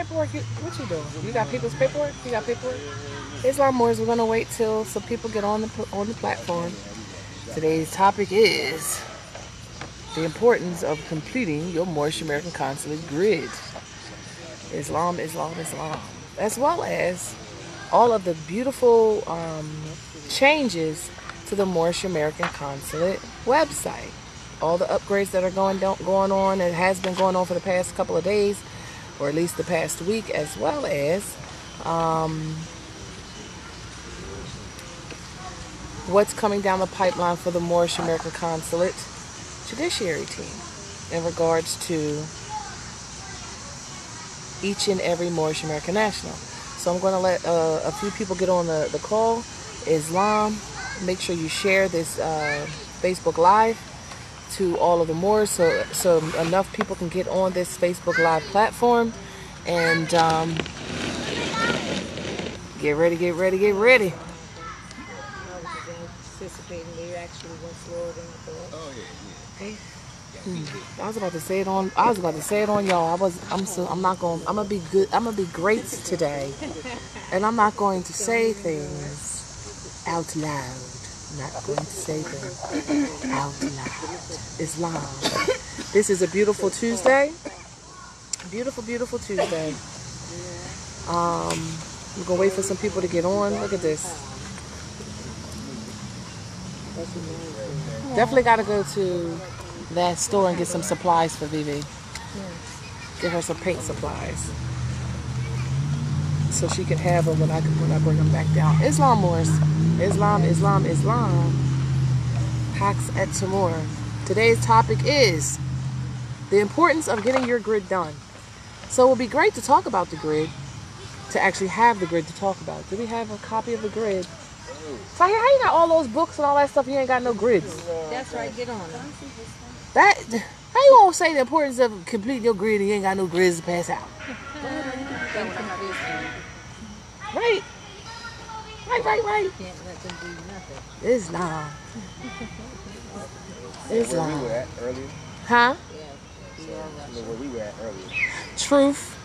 paperwork? You, what you doing? You got people's paperwork? You got paperwork? Islam Moors, we're gonna wait till some people get on the on the platform. Today's topic is the importance of completing your Moorish American Consulate grid. Islam, Islam, Islam, as well as all of the beautiful um, changes to the Moorish American Consulate website. All the upgrades that are going going on and has been going on for the past couple of days, or at least the past week, as well as um, what's coming down the pipeline for the Moorish American Consulate Judiciary team in regards to each and every Moorish American national. So I'm going to let uh, a few people get on the, the call. Islam, make sure you share this uh, Facebook Live to all of the more so, so enough people can get on this Facebook Live platform. And um, get ready, get ready, get ready anticipating they actually went slower than thought. Oh yeah, yeah. I was about to say it on. I was about to say it on y'all. I was. I'm. So. I'm not going. I'm gonna be good. I'm gonna be great today, and I'm not going to say things out loud. Not going to say them out loud. Islam. This is a beautiful Tuesday. Beautiful, beautiful Tuesday. Um, we're gonna wait for some people to get on. Look at this. Definitely got to go to that store and get some supplies for Vivi. Get her some paint supplies. So she can have them when I when I bring them back down. Islam Moors. Islam, Islam, Islam. Pax et Amor. Today's topic is the importance of getting your grid done. So it would be great to talk about the grid, to actually have the grid to talk about. Do we have a copy of the grid? So how you got all those books and all that stuff? You ain't got no grids. That's right. Get on That how you gonna say the importance of completing your grid and you ain't got no grids to pass out? right. Right, right, right. Can't let them do nothing. Islam. Islam. Where we were at earlier? Huh? Yeah. where we were at earlier. Truth.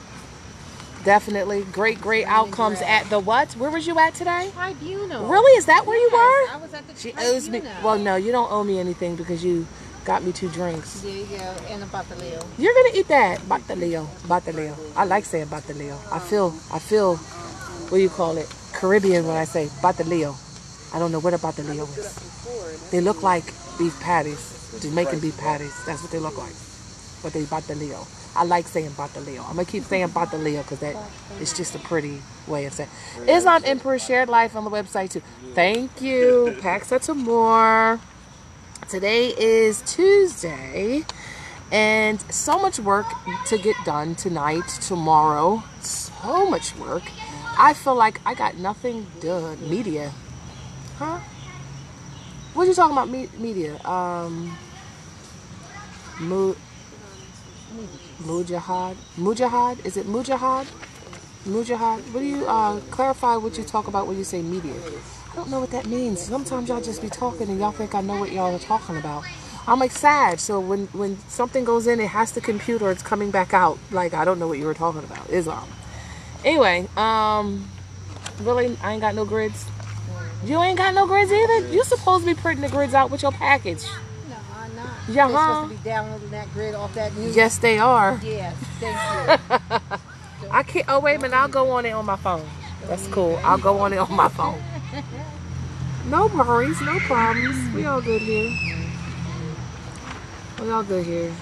Definitely. Great, great outcomes at the what? Where was you at today? Tribunal. Really? Is that where you Yes, were? I was at the She tribunal. owes me. Well, no, you don't owe me anything because you got me two drinks. There you go. And a bataleo. You're gonna eat that bataleo, bataleo. I like saying bataleo. I feel, I feel, what do you call it? Caribbean when I say bataleo. I don't know what a bataleo is. They look like beef patties, Jamaican beef patties. That's what they look like. But they Leo. I like saying bataleo. I'm gonna keep saying bataleo because that is just a pretty way of saying. Islam Emperor shared life on the website too. Thank you, Pax Amor. Today is Tuesday, and so much work to get done tonight, tomorrow. So much work. I feel like I got nothing done. Media, huh? What you talking about? Me- media. Um. Mu- Mujahad. Mujahad. Is it Mujahad? Mujahad. What do you uh, clarify what you talk about when you say media? I don't know what that means. Sometimes y'all just be talking and y'all think I know what y'all are talking about. I'm like sad, so when when something goes in, it has to compute or it's coming back out. Like I don't know what you were talking about. Islam. Anyway, um, really, I ain't got no grids. You ain't got no grids either. You supposed to be printing the grids out with your package. No, I'm not. Yeah, They're huh? supposed to be downloading that grid off that. Yes, they are. Yes. Thank you. I can't. Oh wait a minute, I'll go on it on my phone. That's cool. I'll go on it on my phone. No worries, no problems. We all good here. We all good here.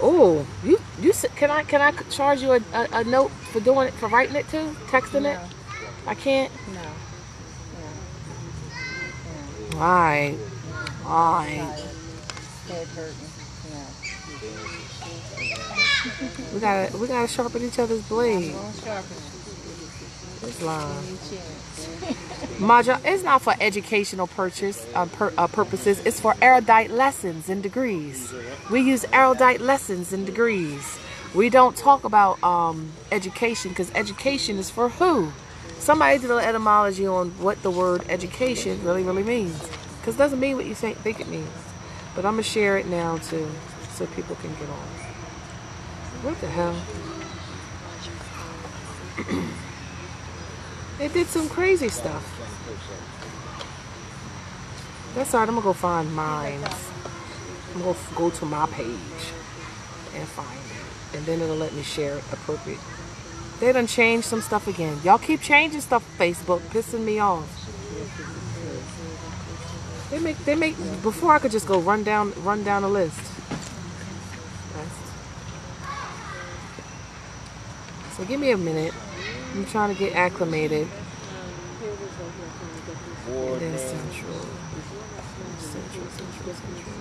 Oh, you you can I can I charge you a, a, a note for doing it for writing it too, texting it? I can't. No. Right, all right. Head hurting. No. We gotta we gotta sharpen each other's blade. Won't sharpen it. It's long. Maja, it's not for educational purchase uh, pur- uh, purposes. It's for erudite lessons and degrees. We use erudite lessons and degrees. We don't talk about um, education because education is for who? somebody did an etymology on what the word education really, really means. Because it doesn't mean what you think, think it means. But I'm going to share it now too, so people can get on. What the hell? it did some crazy stuff. That's all right. I'm going to go find mine. I'm going to go to my page and find it. And then it'll let me share it appropriate. They done changed some stuff again. Y'all keep changing stuff Facebook, pissing me off. They make they make before I could just go run down run down a list. So give me a minute. I'm trying to get acclimated. And then central. Central, central, central.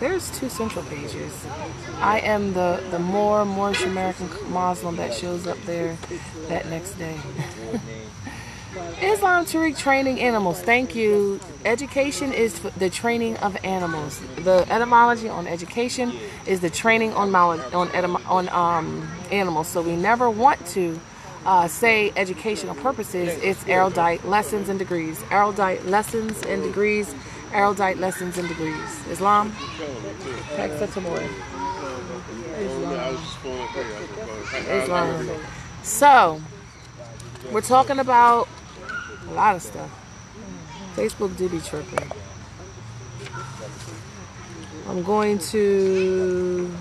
There's two central pages. I am the, the more Moorish American Muslim that shows up there that next day. Islam Tariq training animals. Thank you. Education is the training of animals. The etymology on education is the training on on on um, animals. So we never want to uh, say educational purposes. It's erudite lessons and degrees. Erudite lessons and degrees. Erudite lessons and degrees. Islam. Tomorrow. Islam. So, we're talking about a lot of stuff. Facebook do be tripping. I'm going to.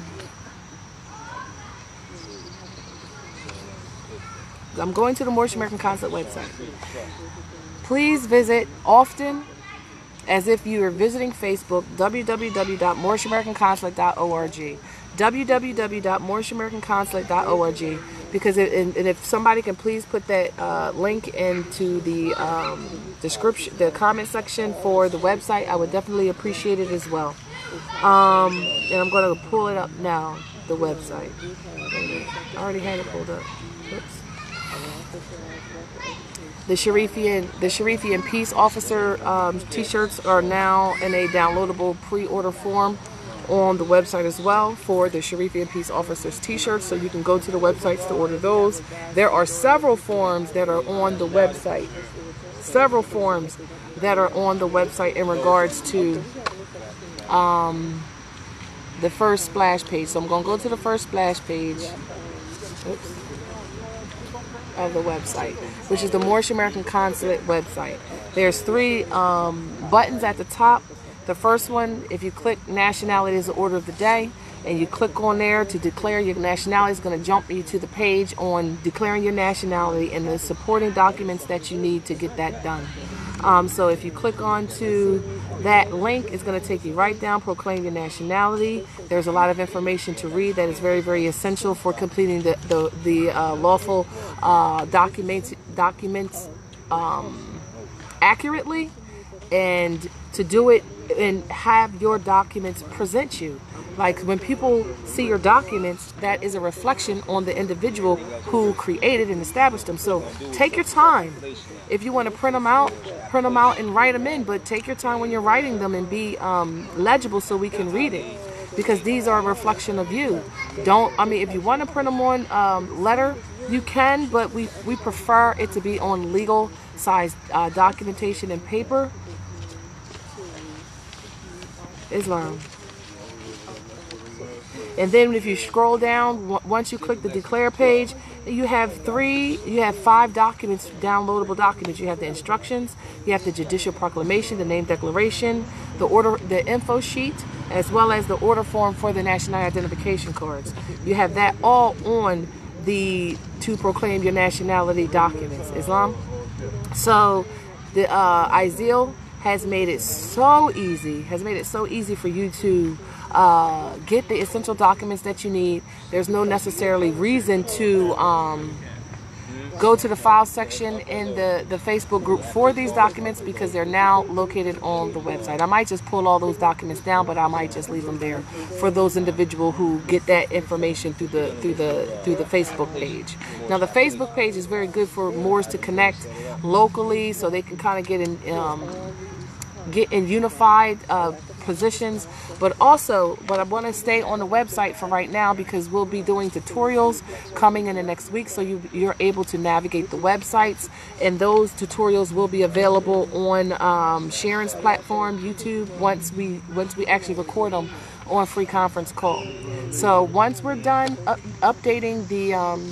I'm going to the Moorish American Consulate website. Please visit often as if you are visiting Facebook, www.moorishamericanconsulate.org, www.moorishamericanconsulate.org, because it, and, and if somebody can please put that uh, link into the um, description, the comment section for the website, I would definitely appreciate it as well. Um, and I'm going to pull it up now, the website. I already had it pulled up. Oops. The Sharifian, the Sharifian Peace Officer um, T-shirts are now in a downloadable pre-order form on the website as well for the Sharifian Peace Officers T-shirts. So you can go to the websites to order those. There are several forms that are on the website. Several forms that are on the website in regards to um, the first splash page. So I'm going to go to the first splash page. Oops of the website, which is the Moorish American Consulate website. There's three um, buttons at the top. The first one, if you click nationality is the order of the day, and you click on there to declare your nationality, is going to jump you to the page on declaring your nationality and the supporting documents that you need to get that done. Um, so if you click on to that link, it's going to take you right down, proclaim your nationality. There's a lot of information to read that is very, very essential for completing the, the, the uh, lawful uh, documents, documents um, accurately and to do it and have your documents present you. Like when people see your documents, that is a reflection on the individual who created and established them. So take your time. If you want to print them out, print them out and write them in, but take your time when you're writing them and be um, legible so we can read it. Because these are a reflection of you. Don't, I mean, if you want to print them on um, letter, you can, but we, we prefer it to be on legal size uh, documentation and paper. Islam. And then if you scroll down, once you click the declare page, you have three, you have five documents, downloadable documents. You have the instructions, you have the judicial proclamation, the name declaration, the order, the info sheet, as well as the order form for the national identification cards. You have that all on the to proclaim your nationality documents. Islam. So the uh, IZEAL has made it so easy, has made it so easy for you to uh, get the essential documents that you need. There's no necessarily reason to um, go to the file section in the, the Facebook group for these documents because they're now located on the website. I might just pull all those documents down, but I might just leave them there for those individual who get that information through the through the through the Facebook page. Now the Facebook page is very good for Moors to connect locally, so they can kind of get in um, get in unified uh, positions. But also, but I want to stay on the website for right now because we'll be doing tutorials coming in the next week, so you you're able to navigate the websites, and those tutorials will be available on um, Sharon's platform, YouTube, once we once we actually record them on free conference call. So once we're done up, updating the um,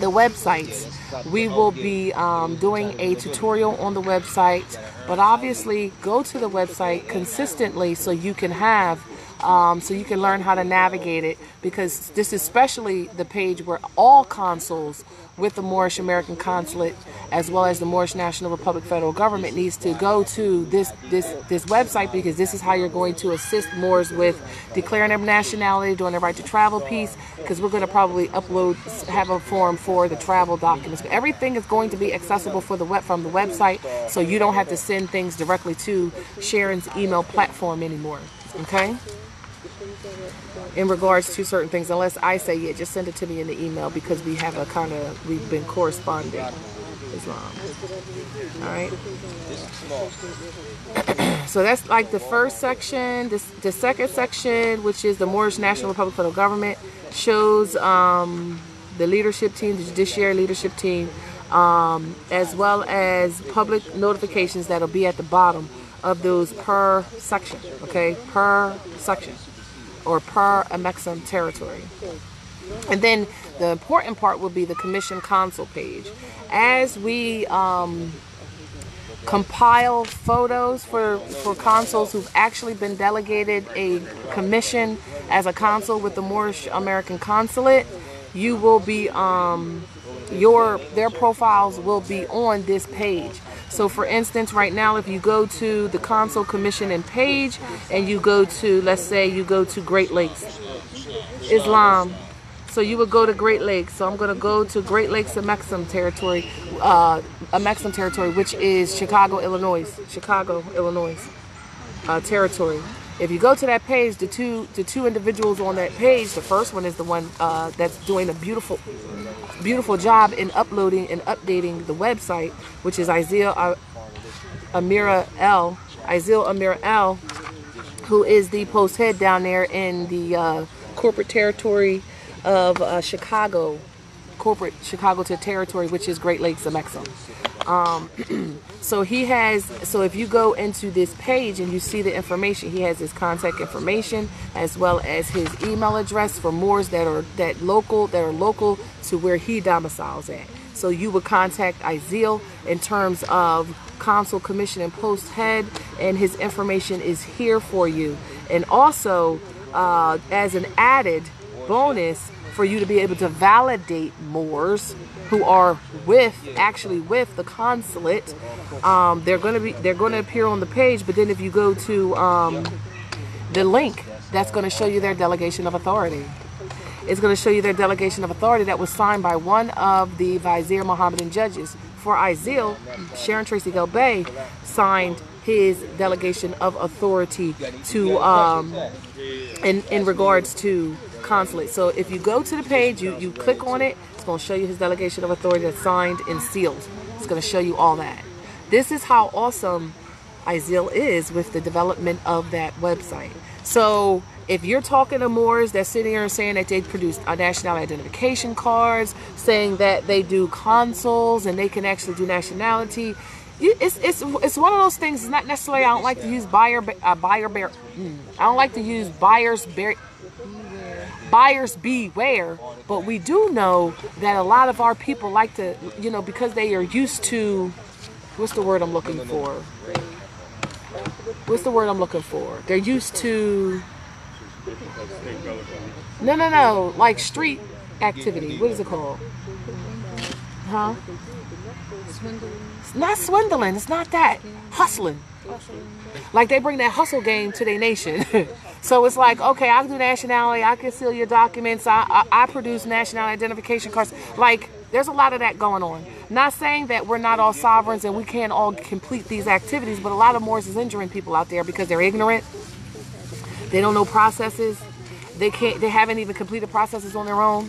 the websites, we will be um, doing a tutorial on the website. But obviously, go to the website consistently so you can have. Um, so you can learn how to navigate it because this is especially the page where all consuls with the Moorish American Consulate as well as the Moorish National Republic federal government needs to go to this this this website because this is how you're going to assist Moors with declaring their nationality, doing their right to travel piece because we're going to probably upload have a form for the travel documents. Everything is going to be accessible for the web from the website so you don't have to send things directly to Sharon's email platform anymore. Okay? In regards to certain things unless I say yeah just send it to me in the email because we have a kind of we've been corresponding. Islam all right so that's like the first section. This the second section which is the Moorish National Republic Federal Government shows um, the leadership team the judiciary leadership team um, as well as public notifications that'll be at the bottom of those per section okay? Per section or per Amexem territory. And then the important part will be the commission consul page. As we um, compile photos for, for consuls who've actually been delegated a commission as a consul with the Moorish American Consulate, you will be um, your their profiles will be on this page. So for instance, right now, if you go to the Consul Commission and page and you go to, let's say you go to Great Lakes, Islam. So you would go to Great Lakes. So I'm going to go to Great Lakes Amexem territory, uh, territory, which is Chicago, Illinois, Chicago, Illinois uh, territory. If you go to that page, the two the two individuals on that page, the first one is the one uh, that's doing a beautiful beautiful job in uploading and updating the website, which is Isaiah Amira L. Isaiah Amira L, who is the post head down there in the uh, corporate territory of uh, Chicago, corporate Chicago to territory, which is Great Lakes Amexem. Um, so he has, so if you go into this page and you see the information, he has his contact information as well as his email address for Moors that are that local, that are local to where he domiciles at. So you would contact Izeal in terms of consul commission and post head and his information is here for you. And also uh, as an added bonus for you to be able to validate Moors who are with actually with the consulate. Um, they're going to be they're going to appear on the page, but then if you go to um, the link, that's going to show you their delegation of authority. It's going to show you their delegation of authority that was signed by one of the Vizier Mohammedan judges. For Izeal, Sharon Tracey Gale Bey signed his delegation of authority to um, in in regards to consulate. So if you go to the page, you you click on it, going to show you his delegation of authority that's signed and sealed. It's going to show you all that. This is how awesome Izeal is with the development of that website. So if you're talking to Moors that's sitting here and saying that they produce national identification cards, saying that they do consuls and they can actually do nationality, it's it's it's one of those things. It's not necessarily. I don't like to use buyer uh, buyer bear. Mm, I don't like to use buyers bear buyers beware. But we do know that a lot of our people like to, you know, because they are used to, what's the word I'm looking for? What's the word I'm looking for? They're used to, no, no, no, like street activity. What is it called? Huh? It's not swindling. It's not that. Hustling. Like they bring that hustle game to their nation. So it's like, okay, I do nationality, I can seal your documents, I, I, I produce national identification cards. Like, there's a lot of that going on. Not saying that we're not all sovereigns and we can't all complete these activities, but a lot of Moors is injuring people out there because they're ignorant. They don't know processes. They can't. They haven't even completed processes on their own,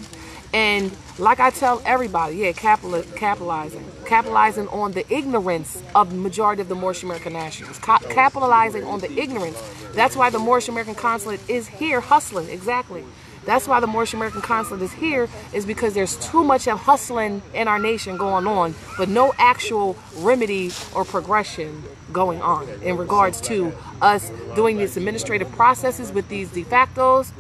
And like I tell everybody, yeah, capital, capitalizing, capitalizing on the ignorance of the majority of the Moorish American nationals, Ca- capitalizing on the ignorance. That's why the Moorish American consulate is here hustling. Exactly. That's why the Moorish American consulate is here, is because there's too much of hustling in our nation going on, but no actual remedy or progression going on in regards to us doing these administrative processes with these de factos,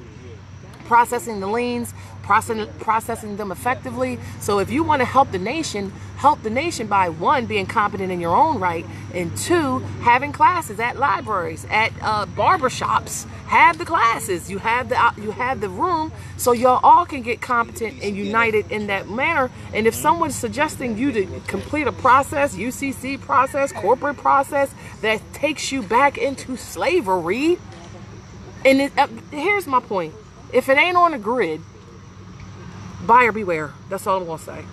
processing the liens, processing, processing them effectively. So if you want to help the nation, help the nation by one, being competent in your own right, and two, having classes at libraries, at uh, barbershops. Have the classes. You have the uh, you have the room, so y'all all can get competent and united in that manner. And if someone's suggesting you to complete a process, UCC process, corporate process that takes you back into slavery, and it, uh, here's my point: if it ain't on the grid, buyer beware. That's all I'm gonna say.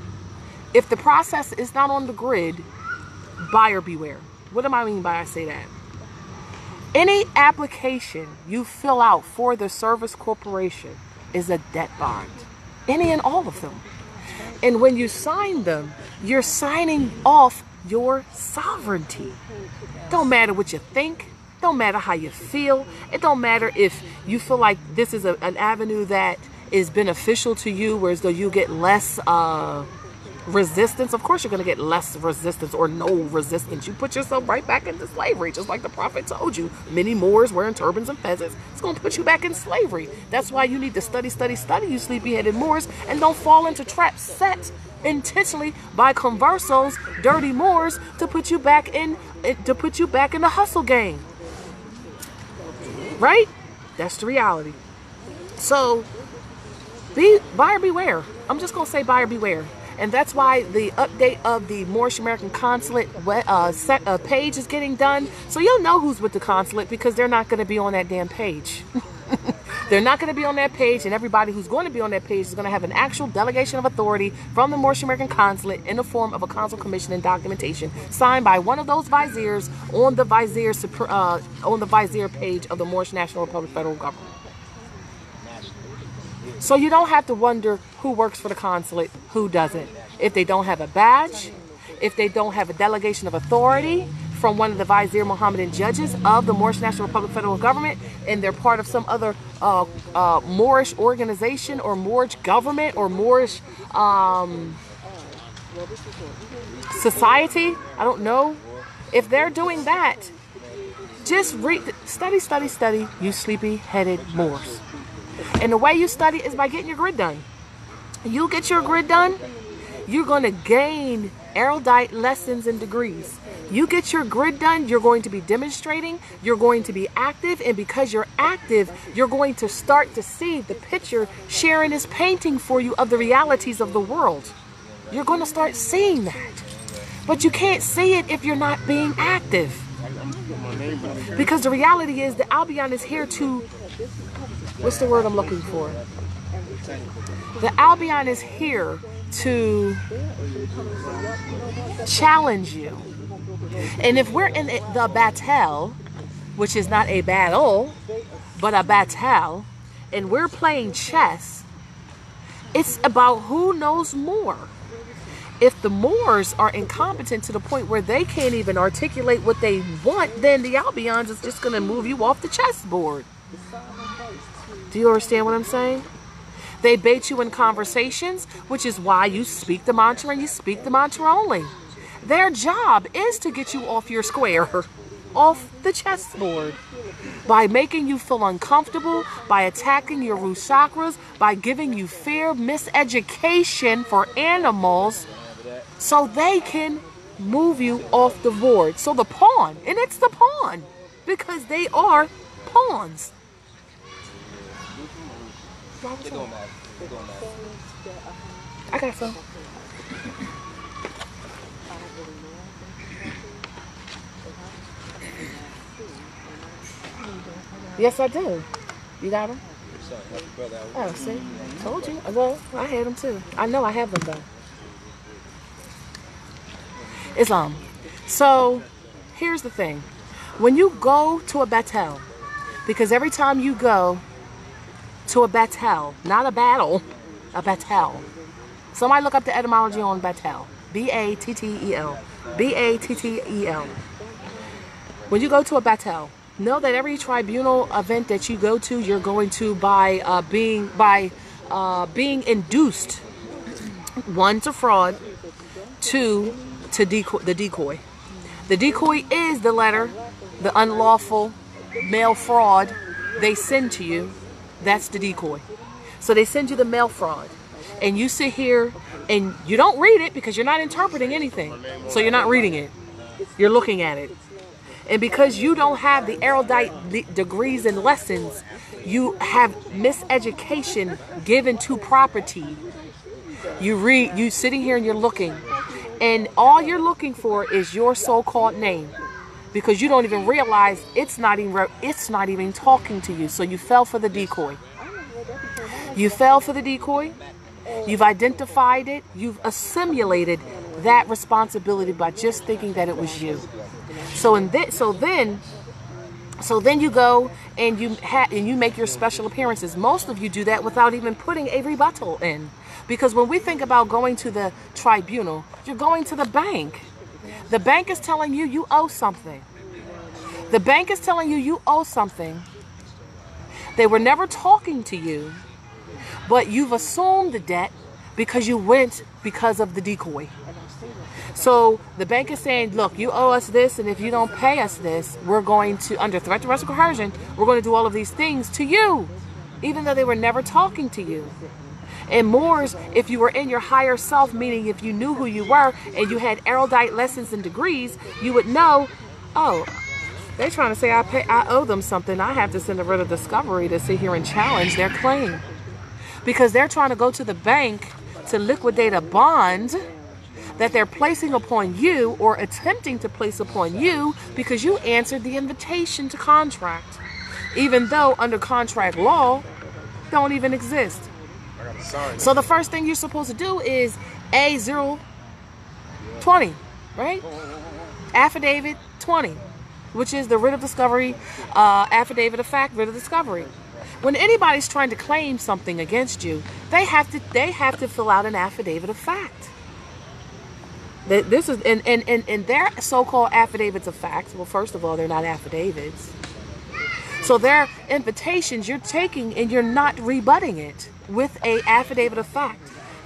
If the process is not on the grid, buyer beware. What do I mean by I say that? Any application you fill out for the service corporation is a debt bond. Any and all of them. And when you sign them, you're signing off your sovereignty. Don't matter what you think, don't matter how you feel. It don't matter if you feel like this is a, an avenue that is beneficial to you, whereas though you get less uh, resistance. Of course, you're going to get less resistance or no resistance. You put yourself right back into slavery, just like the prophet told you. Many Moors wearing turbans and feathers. It's going to put you back in slavery. That's why you need to study, study, study, you sleepy-headed Moors, and don't fall into traps set intentionally by conversos, dirty Moors, to put you back in to put you back in the hustle game. Right? That's the reality. So be buyer beware. I'm just gonna say buyer beware. And that's why the update of the Moorish American Consulate uh, set, uh, page is getting done. So you'll know who's with the consulate because they're not going to be on that damn page. they're not going to be on that page, and everybody who's going to be on that page is going to have an actual delegation of authority from the Moorish American Consulate in the form of a consul commission and documentation signed by one of those viziers on the vizier uh, on the vizier page of the Moorish National Republic federal government. So you don't have to wonder who works for the consulate, who doesn't. If they don't have a badge, if they don't have a delegation of authority from one of the Vizier Mohammedan judges of the Moorish National Republic federal government, and they're part of some other uh, uh, Moorish organization or Moorish government or Moorish um, society, I don't know. If they're doing that, just read, study, study, study, you sleepy headed Moors. And the way you study is by getting your grid done. You get your grid done, you're going to gain erudite lessons and degrees. You get your grid done, you're going to be demonstrating, you're going to be active, and because you're active, you're going to start to see the picture Sharon is painting for you of the realities of the world. You're going to start seeing that. But you can't see it if you're not being active. Because the reality is that Albion is here to what's the word I'm looking for? The Albion is here to challenge you. And if we're in the battle, which is not a battle, but a battle, and we're playing chess, it's about who knows more. If the Moors are incompetent to the point where they can't even articulate what they want, then the Albions is just going to move you off the chessboard. Do you understand what I'm saying? They bait you in conversations, which is why you speak the mantra and you speak the mantra only. Their job is to get you off your square, off the chessboard, by making you feel uncomfortable, by attacking your root chakras, by giving you fear, miseducation for animals, so they can move you off the board. So the pawn, and it's the pawn, because they are pawns. They're going back. They're going back. I got some. Yes, I do. You got them? Oh, see? Told you. Well, I had them too. I know I have them though. Islam. So, here's the thing. When you go to a battle, because every time you go, to a battle, not a battle. a battel. Somebody look up the etymology on battel. B A T T E L. B A T T E L. When you go to a battel, know that every tribunal event that you go to, you're going to by uh, being by uh, being induced. One to fraud, two to decoy, the decoy. The decoy is the letter, the unlawful mail fraud they send to you. That's the decoy. So they send you the mail fraud, and you sit here and you don't read it because you're not interpreting anything. So you're not reading it. You're looking at it. And because you don't have the erudite degrees and lessons, you have miseducation given to property. You read, you sitting here and you're looking, and all you're looking for is your so-called name, because you don't even realize it's not even it's not even talking to you. So you fell for the decoy. You fell for the decoy. You've identified it. You've assimilated that responsibility by just thinking that it was you. So in this, so then, so then you go and you ha- and you make your special appearances. Most of you do that without even putting a rebuttal in, because when we think about going to the tribunal, you're going to the bank. The bank is telling you you owe something. The bank is telling you you owe something. They were never talking to you, but you've assumed the debt because you went because of the decoy. So the bank is saying, look, you owe us this, and if you don't pay us this, we're going to, under threat of arrest coercion, we're going to do all of these things to you, even though they were never talking to you. And Moors, if you were in your higher self, meaning if you knew who you were and you had erudite lessons and degrees, you would know, oh, they're trying to say I pay, I owe them something. I have to send a writ of discovery to sit here and challenge their claim, because they're trying to go to the bank to liquidate a bond that they're placing upon you or attempting to place upon you because you answered the invitation to contract, even though under contract law don't even exist. I got the sign. So the first thing you're supposed to do is A020, right? Affidavit 20, which is the writ of discovery, uh, affidavit of fact, writ of discovery. When anybody's trying to claim something against you, they have to they have to fill out an affidavit of fact. This is and, and, and, and their so-called affidavits of facts. Well, first of all, they're not affidavits. So their invitations you're taking and you're not rebutting it with a affidavit of fact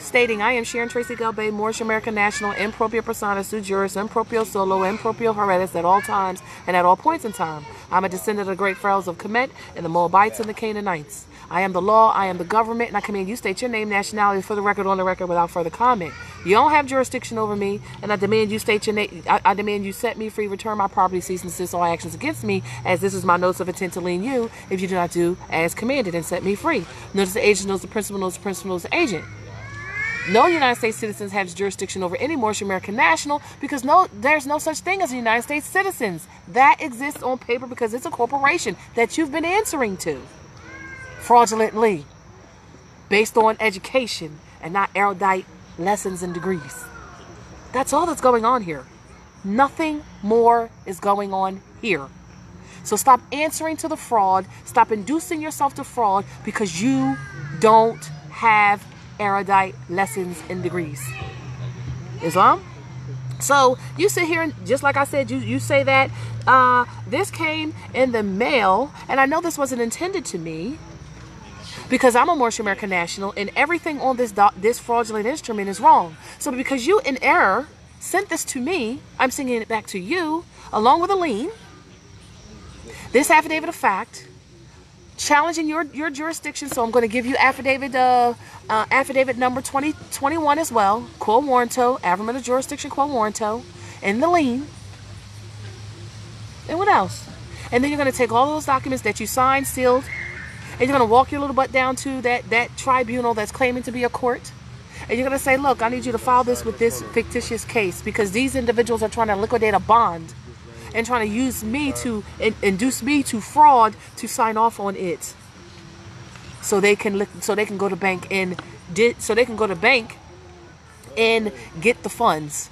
stating I am Sharon Tracey Gale Bey, Moorish American National, in proprio persona, sui juris, in proprio solo, in proprio heredis at all times and at all points in time. I'm a descendant of the great pharaohs of Kemet and the Moabites and the Canaanites. I am the law, I am the government, and I command you state your name, nationality for the record on the record without further comment. You don't have jurisdiction over me, and I demand you state your name. I, I demand you set me free, return my property, cease and desist all actions against me, as this is my notice of intent to lien you if you do not do as commanded and set me free. Notice the agent knows the principal knows the principal knows the agent. No United States citizens have jurisdiction over any Moorish American national because no, there's no such thing as United States citizens. That exists on paper because it's a corporation that you've been answering to fraudulently, based on education and not erudite lessons and degrees. That's all that's going on here. Nothing more is going on here. So stop answering to the fraud. Stop inducing yourself to fraud because you don't have erudite lessons and degrees. Islam? So you sit here and just like I said, you, you say that uh, this came in the mail, and I know this wasn't intended to me because I'm a Moorish American national, and everything on this this fraudulent instrument is wrong. So because you in error sent this to me, I'm sending it back to you along with a lien. This affidavit of fact challenging your, your jurisdiction. So I'm going to give you affidavit uh, uh, affidavit number 2021 as well. Quo warranto, averment of jurisdiction quo warranto, and the lien. And what else? And then you're going to take all those documents that you signed, sealed, and you're going to walk your little butt down to that, that tribunal that's claiming to be a court. And you're going to say, look, I need you to file this with this fictitious case because these individuals are trying to liquidate a bond and trying to use me to in, induce me to fraud to sign off on it so they can so they can go to bank and did so they can go to bank and get the funds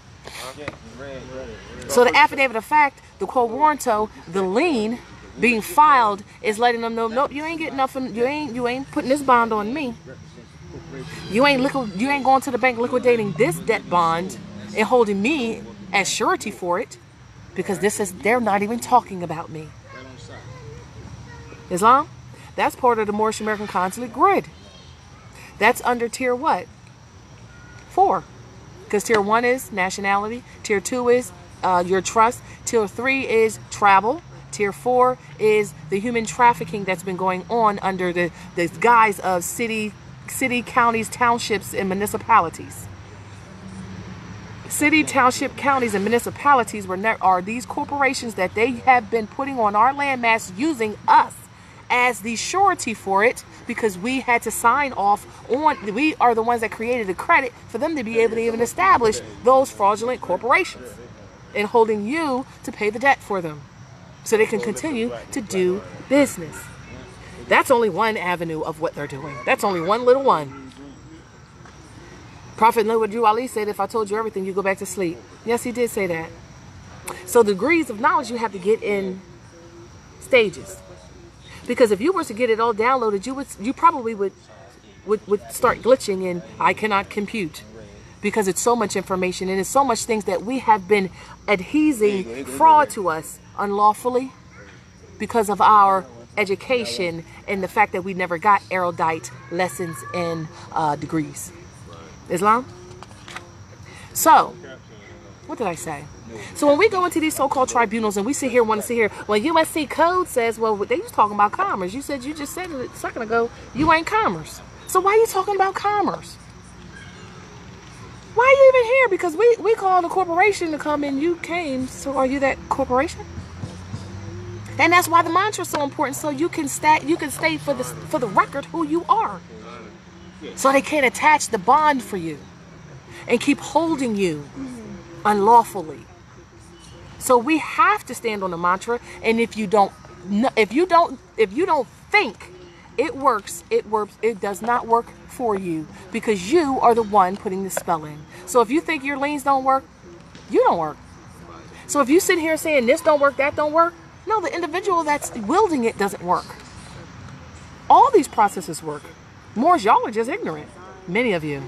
so the affidavit of fact the quo warranto the lien being filed is letting them know nope you ain't getting nothing you ain't you ain't putting this bond on me You ain't liquid, you ain't going to the bank liquidating this debt bond and holding me as surety for it because this is they're not even talking about me. Islam? That's part of the Moorish American consulate grid. That's under tier what? Four. Because tier one is nationality, tier two is uh, your trust, tier three is travel, tier four is the human trafficking that's been going on under the, the guise of city, city, counties, townships, and municipalities. City, township, counties, and municipalities are these corporations that they have been putting on our landmass using us as the surety for it because we had to sign off on we are the ones that created the credit for them to be able to even establish those fraudulent corporations and holding you to pay the debt for them so they can continue to do business. That's only one avenue of what they're doing. That's only one little one. Prophet Drew ali said if i told you everything you go back to sleep. Yes he did say that. So degrees of knowledge you have to get in stages. Because if you were to get it all downloaded, you would you probably would would, would start glitching and I cannot compute because it's so much information and it's so much things that we have been adhesing fraud to us unlawfully because of our education and the fact that we never got erudite lessons and uh, degrees. Islam? So, what did I say? So when we go into these so-called tribunals and we sit here want to sit here, well, USC code says, well, they was talking about commerce. You said you just said it a second ago. You ain't commerce. So why are you talking about commerce? Why are you even here? Because we we called a corporation to come and you came. So are you that corporation? And that's why the mantra is so important. So you can stat you can stay for the for the record who you are. So they can't attach the bond for you and keep holding you unlawfully. So we have to stand on the mantra. And if you don't, if you don't, if you don't think it works, it works. It does not work for you because you are the one putting the spell in. So if you think your liens don't work, you don't work. So if you sit here saying this don't work, that don't work, no, the individual that's wielding it doesn't work. All these processes work. More y'all are just ignorant. Many of you.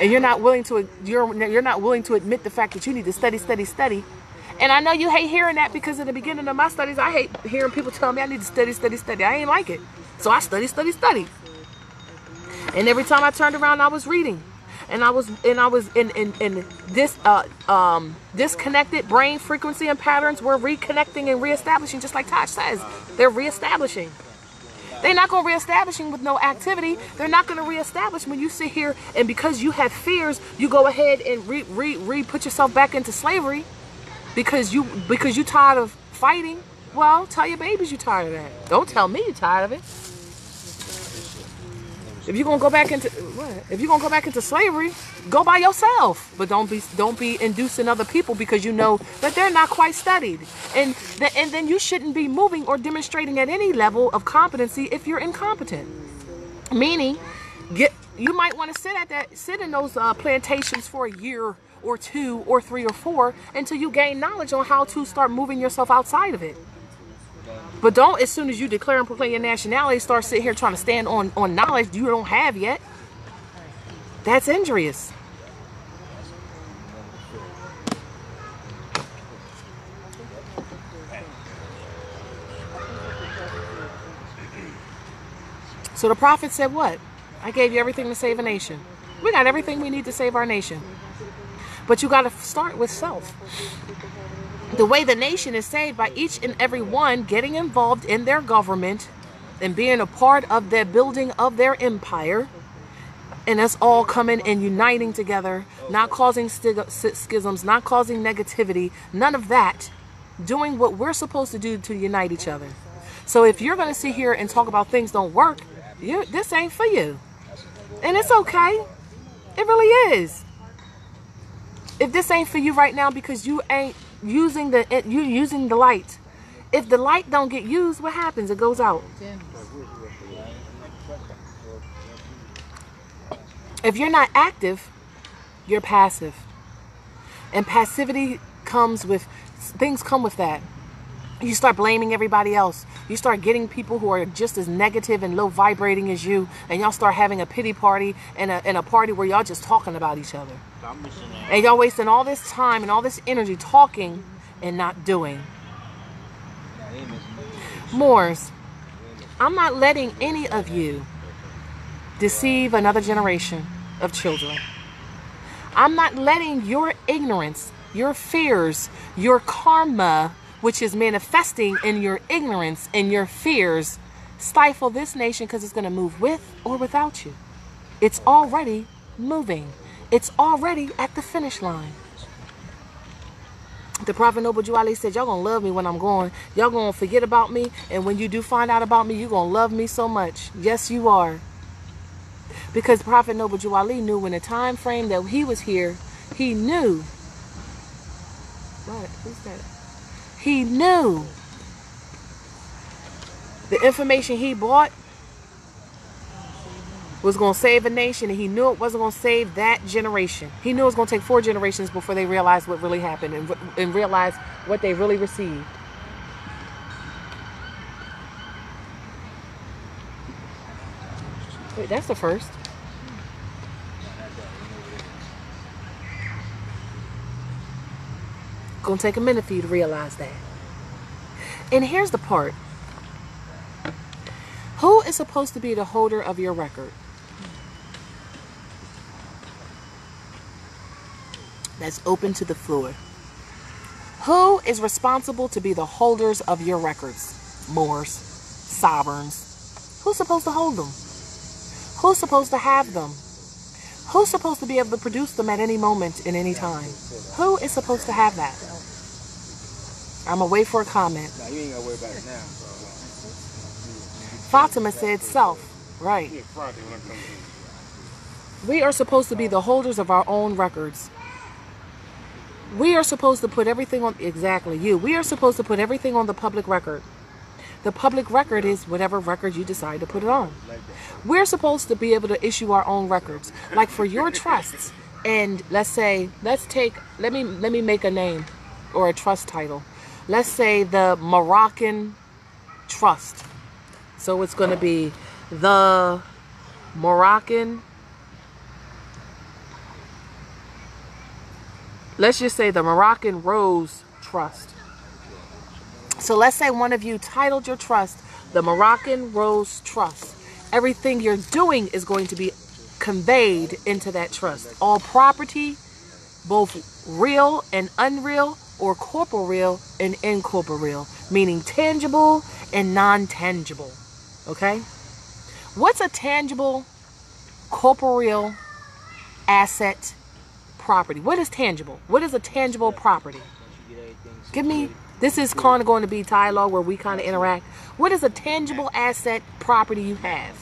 And you're not willing to you're you're not willing to admit the fact that you need to study, study, study and I know you hate hearing that because in the beginning of my studies, I hate hearing people tell me I need to study, study, study. I ain't like it. So I study, study, study. And every time I turned around, I was reading. And I was and I was in in, in this uh, um, disconnected brain frequency and patterns were reconnecting and reestablishing, just like Tosh says. They're reestablishing. They're not going to reestablishing with no activity. They're not going to reestablish when you sit here and because you have fears, you go ahead and re, re, re put yourself back into slavery because you because you tired of fighting well tell your babies you tired of that don't tell me you tired of it if you're gonna go back into what? If you're gonna go back into slavery go by yourself. But don't be don't be inducing other people because you know that they're not quite studied. And th- and then you shouldn't be moving or demonstrating at any level of competency if you're incompetent. Meaning get you might want to sit at that sit in those uh, plantations for a year or two or three or four until you gain knowledge on how to start moving yourself outside of it. But don't, as soon as you declare and proclaim your nationality, start sitting here trying to stand on, on knowledge you don't have yet. That's injurious. So the prophet said, What? I gave you everything to save a nation. We got everything we need to save our nation. But you got to start with self. The way the nation is saved by each and every one getting involved in their government and being a part of the building of their empire. And us all coming and uniting together, not causing schisms, not causing negativity, none of that. Doing what we're supposed to do to unite each other. So if you're going to sit here and talk about things don't work, you, this ain't for you. And it's okay. It really is if this ain't for you right now because you ain't using the you using the light. If the light don't get used what happens? It goes out. If you're not active you're passive. And passivity comes with things come with that You start blaming everybody else. You start getting people who are just as negative and low vibrating as you, and y'all start having a pity party and a, and a party where y'all just talking about each other. And y'all wasting all this time and all this energy talking and not doing. Moors, I'm not letting any of you deceive another generation of children. I'm not letting your ignorance, your fears, your karma, which is manifesting in your ignorance and your fears, stifle this nation because it's going to move with or without you. It's already moving, it's already at the finish line. The Prophet Noble Drew Ali said, Y'all gonna love me when I'm gone. Y'all gonna forget about me. And when you do find out about me, you're gonna love me so much. Yes, you are. Because Prophet Noble Drew Ali knew when the time frame that he was here, he knew. What? Who's that? He knew the information he bought was going to save a nation and he knew it wasn't going to save that generation. He knew it was going to take four generations before they realized what really happened and, and realized what they really received. Wait, that's the first. Gonna take a minute for you to realize that. And here's the part. Who is supposed to be the holder of your record? That's open to the floor. Who is responsible to be the holders of your records? Moors, sovereigns. Who's supposed to hold them? Who's supposed to have them? Who's supposed to be able to produce them at any moment in any time? Who is supposed to have that? I'm wait for a comment. Nah, you ain't gotta worry about it now. Fatima said self. Right. Yeah, Friday when I come in. We are supposed to be the holders of our own records. We are supposed to put everything on exactly you. We are supposed to put everything on the public record. The public record is whatever record you decide to put it on. We're supposed to be able to issue our own records. Like for your trusts and let's say let's take let me let me make a name or a trust title. Let's say the Moroccan Trust. So it's going to be the Moroccan let's just say the Moroccan Rose Trust. So let's say one of you titled your trust the Moroccan Rose Trust. Everything you're doing is going to be conveyed into that trust. All property, both real and unreal, or corporeal and incorporeal, meaning tangible and non tangible. Okay? What's a tangible, corporeal asset property? What is tangible? What is a tangible property? Give me, this is kind of going to be dialogue where we kind of interact. What is a tangible asset property you have?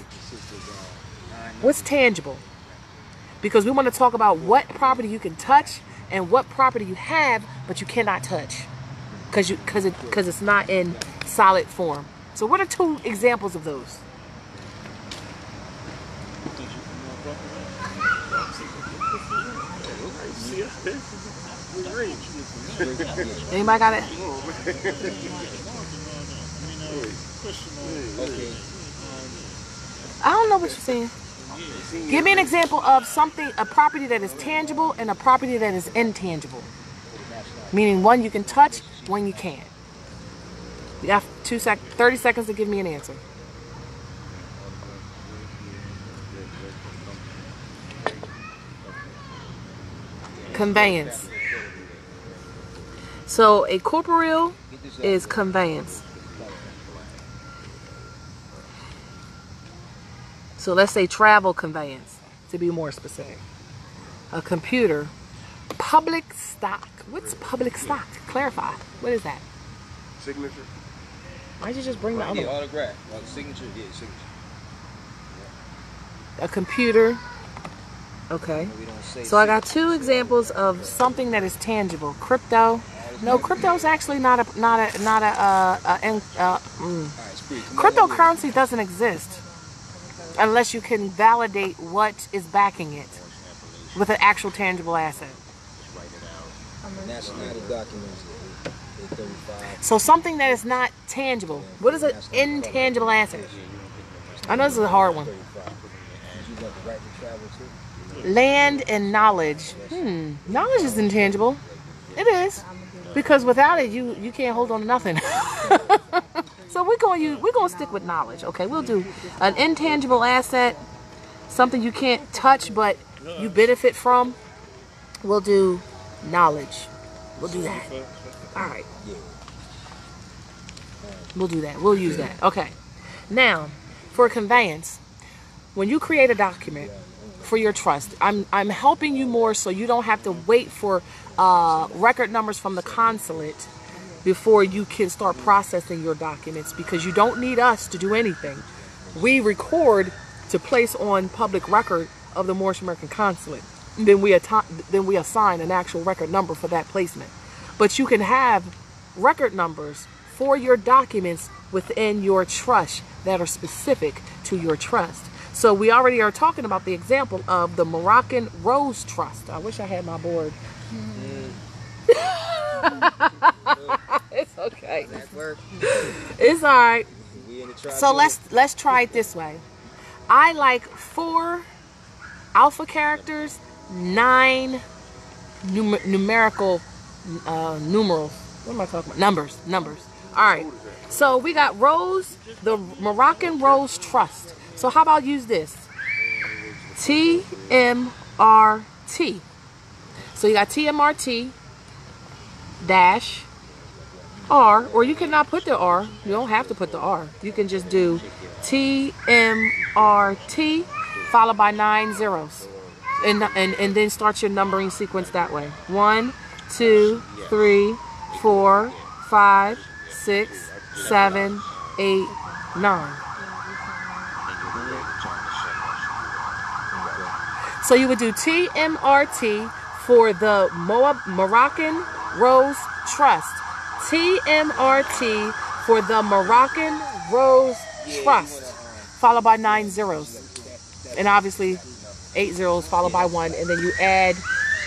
What's tangible? Because we want to talk about what property you can touch and what property you have but you cannot touch because you because it because it's not in solid form. So what are two examples of those? Anybody got it? I don't know what you're saying. Give me an example of something, a property that is tangible and a property that is intangible. Meaning one you can touch, one you can't. You have two sec, 30 seconds to give me an answer. Conveyance. So a corporeal is conveyance. So let's say travel conveyance, to be more specific. A computer, public stock. What's public stock? Clarify. What is that? Signature. Why'd you just bring the other Yeah, one? autograph. Well, signature, yeah, signature. A computer. Okay. We don't say So I got two examples of something that is tangible. Crypto. No, crypto is actually not a not a not a uh, uh, in- uh mm. All right, speak. Come on, let me- cryptocurrency doesn't exist unless you can validate what is backing it with an actual tangible asset. So something that is not tangible. What is an intangible asset? I know this is a hard one. Land and knowledge. Hmm. Knowledge is intangible. It is. Because without it you you can't hold on to nothing. so we're going to we're going to stick with knowledge. Okay? We'll do an intangible asset, something you can't touch but you benefit from. We'll do knowledge. We'll do that. All right. We'll do that. We'll use that. Okay. Now, for conveyance, when you create a document for your trust, I'm I'm helping you more so you don't have to wait for uh, record numbers from the consulate before you can start processing your documents because you don't need us to do anything. We record to place on public record of the Moorish American Consulate. Then we then we assign an actual record number for that placement. But you can have record numbers for your documents within your trust that are specific to your trust. So we already are talking about the example of the Moroccan Rose Trust. I wish I had my board. it's mm-hmm. okay. It's all right. So let's let's try it this way. I like four alpha characters, nine numer- numerical uh, numerals. What am I talking about? Numbers, numbers. All right. So we got Rose, the Moroccan Rose Trust. So how about use this? T M R T. So you got T M R T dash R, or you cannot put the R. You don't have to put the R. You can just do T M R T followed by nine zeros. And, and, and then start your numbering sequence that way. One, two, three, four, five, six, seven, eight, nine. So you would do TMRT for the Moab, Moroccan Rose Trust. TMRT for the Moroccan Rose Trust, followed by nine zeros. And obviously eight zeros followed by one, and then you add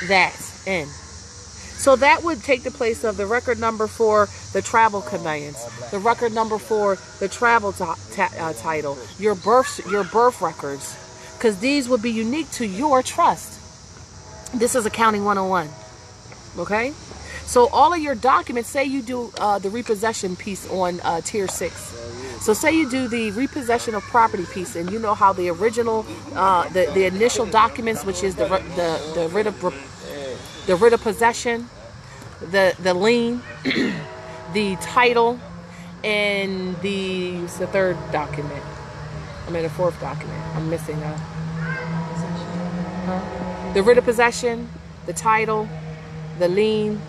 that in. So that would take the place of the record number for the travel conveyance, the record number for the travel uh, title, your birth your birth records, because these would be unique to your trust. This is accounting 101. Okay? So all of your documents, say you do uh, the repossession piece on uh, tier six. So say you do the repossession of property piece, and you know how the original, uh, the the initial documents, which is the the the writ of the writ of possession, the the lien, the title, and the the third document. I mean the fourth document. I'm missing a. Huh? The writ of possession, the title, the lien.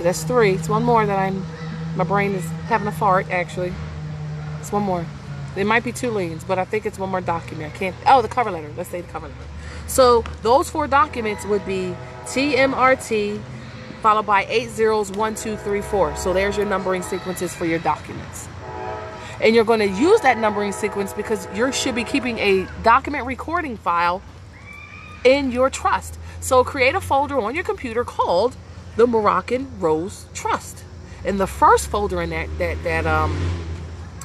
So that's three. It's one more that I'm. My brain is having a fart. Actually, it's one more. There might be two liens, but I think it's one more document. I can't. Oh, the cover letter. Let's say the cover letter. So those four documents would be TMRT followed by eight zeros, one, two, three, four. So there's your numbering sequences for your documents. And you're going to use that numbering sequence because you should be keeping a document recording file in your trust. So create a folder on your computer called the Moroccan Rose Trust. And the first folder in that that that um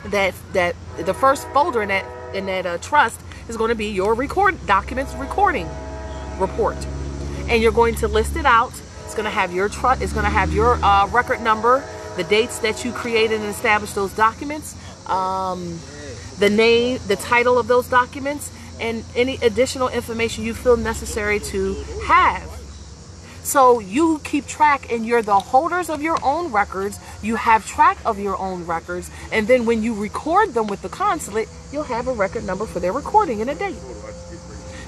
that that the first folder in that in that uh, trust is going to be your record documents recording report, and you're going to list it out. It's going to have your trust. It's going to have your uh, record number, the dates that you created and established those documents, um, the name, the title of those documents, and any additional information you feel necessary to have. So you keep track and you're the holders of your own records. You have track of your own records. And then when you record them with the consulate, you'll have a record number for their recording and a date.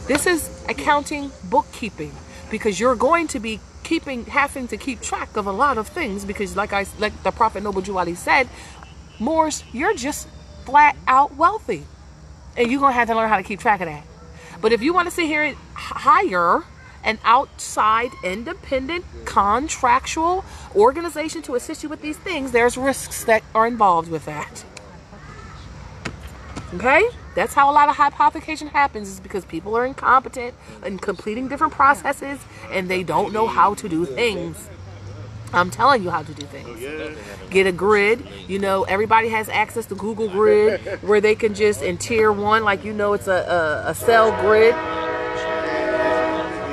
This is accounting bookkeeping because you're going to be keeping having to keep track of a lot of things because like I like the Prophet Noble Drew Ali said, Moors, you're just flat out wealthy. And you're gonna have to learn how to keep track of that. But if you want to sit here and h- hire an outside, independent, contractual organization to assist you with these things, there's risks that are involved with that. Okay? That's how a lot of hypothecation happens is because people are incompetent in completing different processes and they don't know how to do things. I'm telling you how to do things. Get a grid. You know, everybody has access to Google Grid where they can just in tier one, like you know, it's a, a, a cell grid,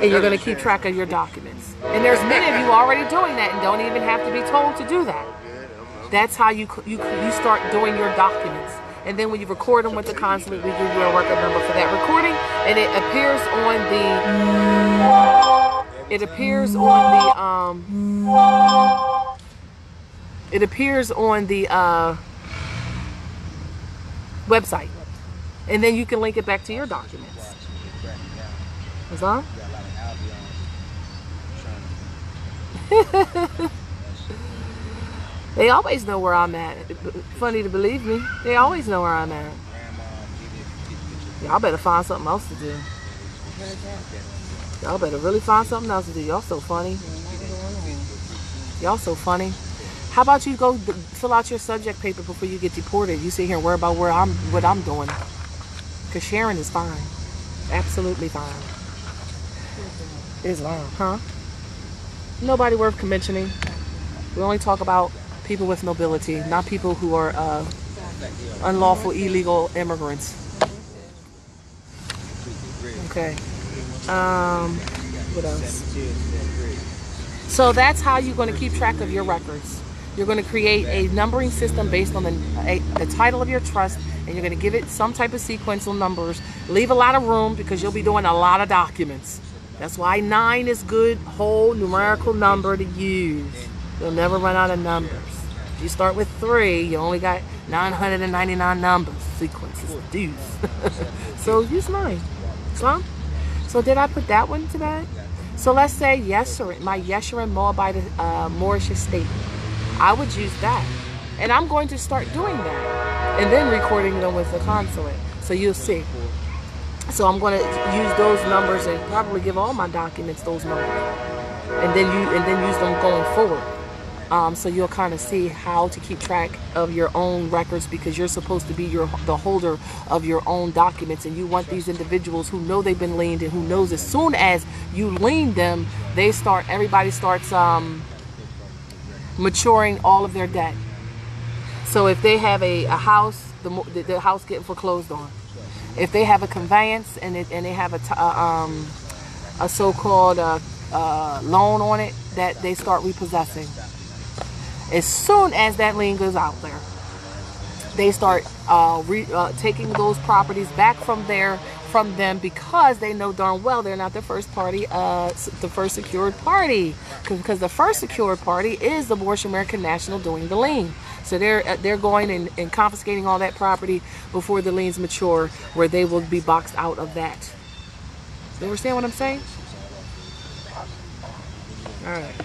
and you're going to keep track of your documents. And there's many of you already doing that and don't even have to be told to do that. That's how you you you start doing your documents. And then when you record them with the consulate, we give you a record number for that recording, and it appears on the. It appears on the um. It appears on the uh, website, and then you can link it back to your documents. Is that? They always know where I'm at. Funny to believe me, they always know where I'm at. Y'all better find something else to do. Y'all better really find something else to do. Y'all so funny. Y'all so funny. How about you go fill out your subject paper before you get deported? You sit here and worry about where I'm, what I'm doing. Cause Sharon is fine, absolutely fine. Islam, huh? Nobody worth mentioning. We only talk about people with nobility, not people who are uh, unlawful, illegal immigrants. Okay. Um, what else? So that's how you're going to keep track of your records. You're going to create a numbering system based on the, a, the title of your trust, and you're going to give it some type of sequential numbers. Leave a lot of room because you'll be doing a lot of documents. That's why nine is good whole numerical number to use. You'll never run out of numbers. If you start with three, you only got 999 numbers, sequences use. so use nine. Islam? So did I put that one to bed? So let's say YeSharon, my YeSharon Moabite uh, Moorish estate. I would use that. And I'm going to start doing that. And then recording them with the consulate. So you'll see. So I'm going to use those numbers and probably give all my documents those numbers. And then you and then use them going forward. Um, so you'll kind of see how to keep track of your own records because you're supposed to be your the holder of your own documents and you want these individuals who know they've been leaned and who knows as soon as you lean them they start everybody starts um, maturing all of their debt so if they have a, a house the, the, the house getting foreclosed on if they have a conveyance and, it, and they have a, t- uh, um, a so-called uh, uh, loan on it that they start repossessing. As soon as that lien goes out there, they start uh, re, uh, taking those properties back from there from them because they know darn well they're not the first party, uh, the first secured party, because the first secured party is the Moorish American National doing the lien. So they're uh, they're going and, and confiscating all that property before the liens mature, where they will be boxed out of that. You understand what I'm saying? All right.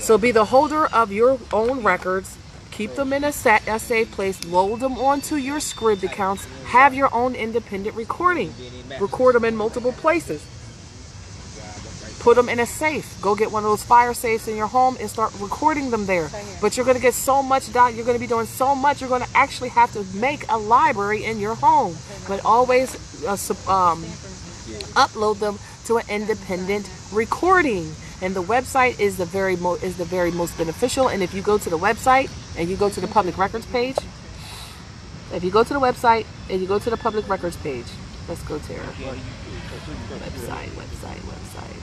So be the holder of your own records. Keep them in a, set, a safe place. Load them onto your script accounts. Have your own independent recording. Record them in multiple places. Put them in a safe. Go get one of those fire safes in your home and start recording them there. But you're going to get so much done. You're going to be doing so much. You're going to actually have to make a library in your home. But always uh, um, upload them to an independent recording and the website is the very mo- is the very most beneficial. And if you go to the website and you go to the public records page if you go to the website and you go to the public records page let's go our website website website.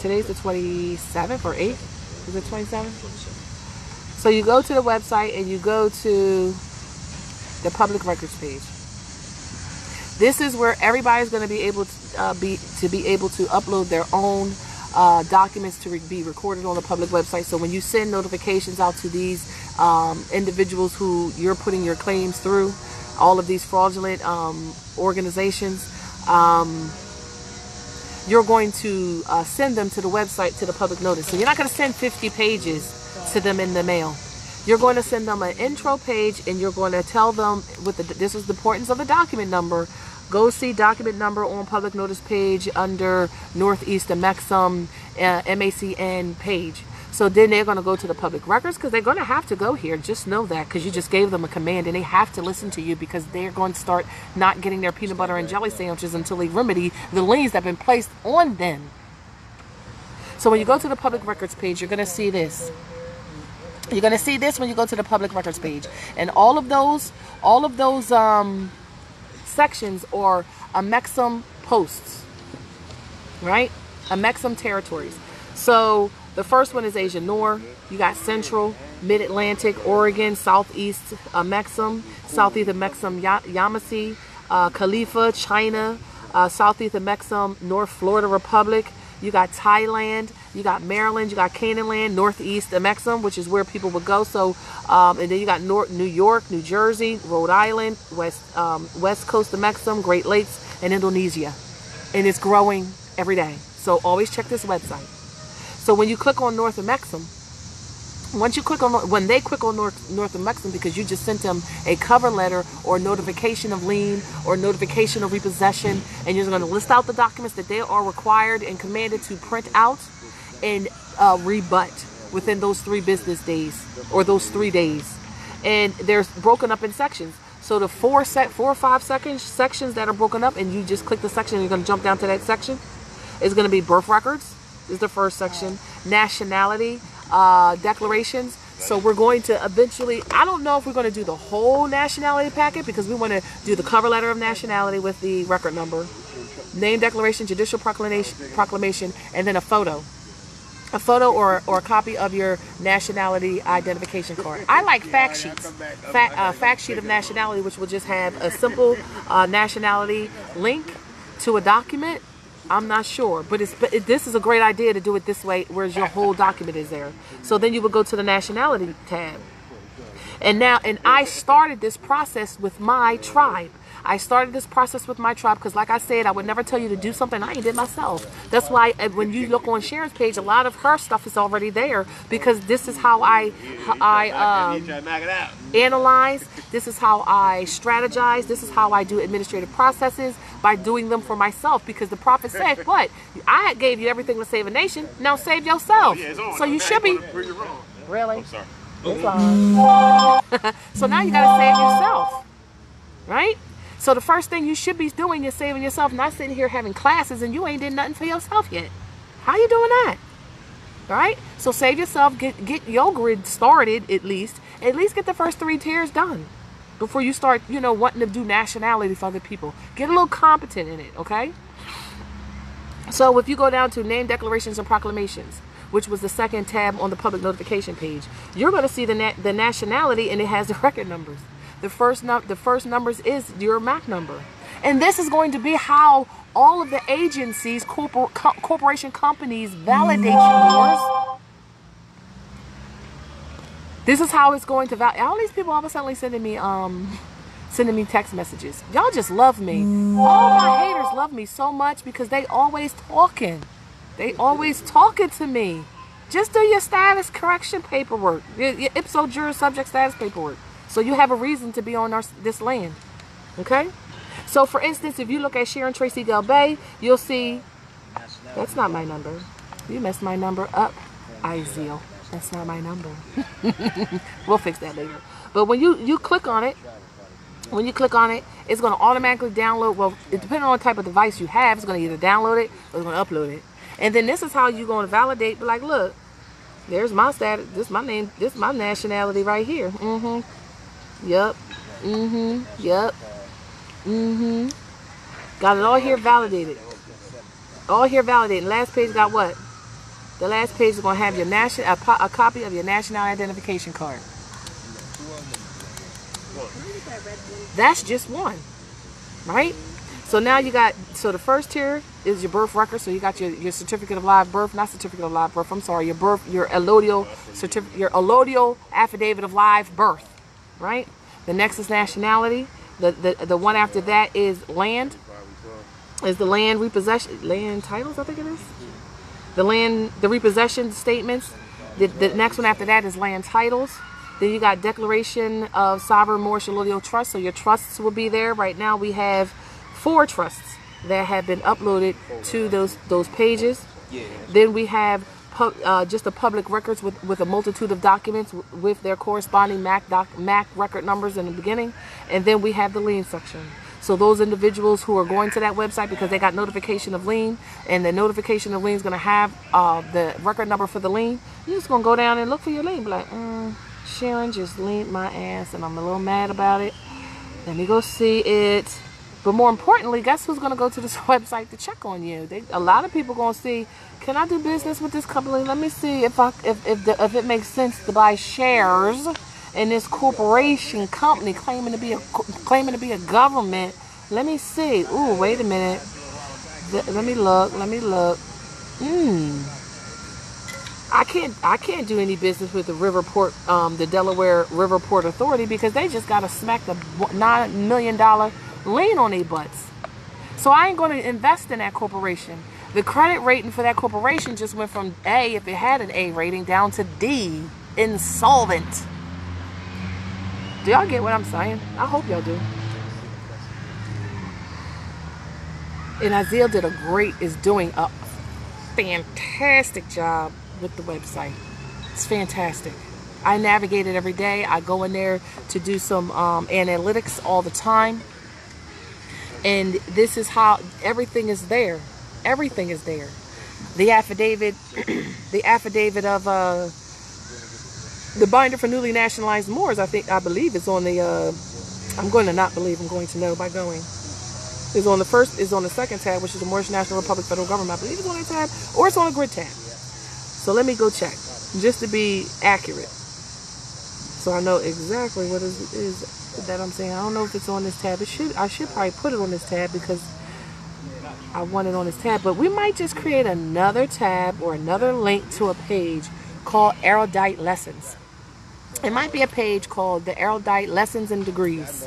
Today's the 27th or 8th is it 27th so you go to the website and you go to the public records page. This is where everybody's going to be able to uh, be to be able to upload their own uh, documents to re- be recorded on the public website. So when you send notifications out to these um, individuals who you're putting your claims through, all of these fraudulent um, organizations, um, you're going to uh, send them to the website to the public notice. So you're not going to send 50 pages to them in the mail. You're going to send them an intro page, and you're going to tell them with the, this is the importance of the document number. Go see document number on public notice page under Northeast Amexem uh, MACN page. So then they're going to go to the public records because they're going to have to go here. Just know that because you just gave them a command and they have to listen to you because they're going to start not getting their peanut butter and jelly sandwiches until they remedy the liens that have been placed on them. So when you go to the public records page, you're going to see this. You're going to see this when you go to the public records page. And all of those, all of those um, sections are Amexem posts, right? Amexem territories. So the first one is Asia Nor. You got Central, Mid Atlantic, Oregon, Southeast Amexem, Southeast Amexem Ya- Yamasee, uh, Khalifa, China, uh, Southeast Amexem, North Florida Republic. You got Thailand, you got Maryland, you got Canaan Land, Northeast Amexem, which is where people would go. So, um, and then you got Nor- New York, New Jersey, Rhode Island, West um, West Coast Amexem, Great Lakes, and Indonesia, and it's growing every day. So always check this website. So when you click on North Amexem, once you click on when they click on North North Amexem because you just sent them a cover letter or notification of lien or notification of repossession, and you're going to list out the documents that they are required and commanded to print out and uh, rebut within those three business days or those three days, and they're broken up in sections. So the four set four or five seconds sections that are broken up, and you just click the section, you're going to jump down to that section. Is going to be birth records is the first section. Nationality uh, declarations. So we're going to eventually. I don't know if we're going to do the whole nationality packet because we want to do the cover letter of nationality with the record number, name declaration, judicial proclamation, proclamation, and then a photo. A photo or, or a copy of your nationality identification card. I like fact sheets. Fact, uh, fact sheet of nationality, which will just have a simple uh, nationality link to a document I'm not sure, but it's but it, this is a great idea to do it this way, whereas your whole document is there. So then you would go to the nationality tab, and now and I started this process with my tribe. I started this process with my tribe because, like I said, I would never tell you to do something I ain't did myself. That's why uh, when you look on Sharon's page, a lot of her stuff is already there because this is how I I um, analyze. This is how I strategize. This is how I do administrative processes by doing them for myself because the prophet said, "What I gave you everything to save a nation. Now save yourself." So you should be really. Sorry. So now you gotta save yourself, right? So the first thing you should be doing is saving yourself, not sitting here having classes and you ain't did nothing for yourself yet. How you doing that? Right? So save yourself. Get get your grid started at least. At least get the first three tiers done before you start, you know, wanting to do nationality for other people. Get a little competent in it, okay? So if you go down to name declarations and proclamations, which was the second tab on the public notification page, you're going to see the na- the nationality and it has the record numbers. The first num- the first numbers is your MAC number. And this is going to be how all of the agencies, corpor- co- corporation companies validate yours. This is how it's going to validate. All these people all of a sudden sending me um sending me text messages. Y'all just love me. All my haters love me so much because they always talking. They always talking to me. Just do your status correction paperwork, your, your ipso juris subject status paperwork, so you have a reason to be on our, this land. Okay. So, for instance, if you look at Sharon Tracey Gale Bey, you'll see that's not my number. You messed my number up, Izeal. That's not my number. we'll fix that later. But when you you click on it, when you click on it, it's going to automatically download. Well, it, depending on the type of device you have, it's going to either download it or it's going to upload it. And then this is how you're going to validate. But like, look, there's my status. This my name. This my nationality right here. Mm-hmm. Yep. Mm-hmm. Yep. Mm-hmm. Got it all here validated. All here validated. Last page got what? The last page is going to have your national a, a copy of your national identification card. That's just one, right? So now you got so the first tier is your birth record. So you got your, your certificate of live birth, not certificate of live birth. I'm sorry, your birth, your allodial certificate, your allodial affidavit of live birth, right? The next is nationality. The the the one after that is land. Is the land repossession land titles? I think it is. The land the repossession statements. The, the next one after that is land titles. Then you got declaration of sovereign Moorish allodial trust. So your trusts will be there. Right now we have four trusts that have been uploaded to those those pages. Then we have uh, just the public records with, with a multitude of documents with their corresponding MAC doc, MAC record numbers in the beginning, and then we have the lien section. So those individuals who are going to that website because they got notification of lien, and the notification of lien is going to have uh, the record number for the lien, you're just going to go down and look for your lien. Be like, mm, Sharon just liened my ass, and I'm a little mad about it. Let me go see it. But more importantly, guess who's going to go to this website to check on you? They, a lot of people going to see, can I do business with this company? Let me see if I if if, the, if it makes sense to buy shares in this corporation company claiming to be a claiming to be a government. Let me see. Ooh, wait a minute. Let me look. Let me look. Hmm. I can't I can't do any business with the Riverport um, the Delaware Riverport Authority because they just got to smack the nine million dollar lien on their butts. So I ain't going to invest in that corporation. The credit rating for that corporation just went from A, if it had an A rating, down to D, insolvent. Do y'all get what I'm saying? I hope y'all do. And Isaiah did a great, is doing a fantastic job with the website. It's fantastic. I navigate it every day. I go in there to do some um, analytics all the time. And this is how everything is there. Everything is there. The affidavit, the affidavit of uh, the binder for newly nationalized Moors. I think I believe is on the. Uh, I'm going to not believe. I'm going to know by going. Is on the first. Is on the second tab, which is the Moorish National Republic Federal Government. I believe it's on that tab, or it's on the grid tab. So let me go check, just to be accurate. So I know exactly what is, is that I'm saying. I don't know if it's on this tab. It should. I should probably put it on this tab because I want it on this tab. But we might just create another tab or another link to a page called Erudite Lessons. It might be a page called the Erudite Lessons and Degrees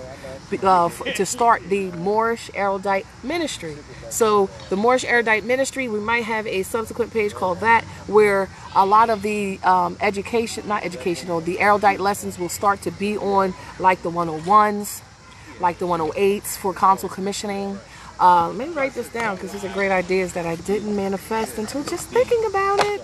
uh, to start the Moorish Erudite Ministry. So the Moorish Erudite Ministry, we might have a subsequent page called that where a lot of the um, education, not educational, the Erudite lessons will start to be on like the 101s, like the 108s for consul commissioning. Uh, let me write this down because these are great ideas that I didn't manifest until just thinking about it.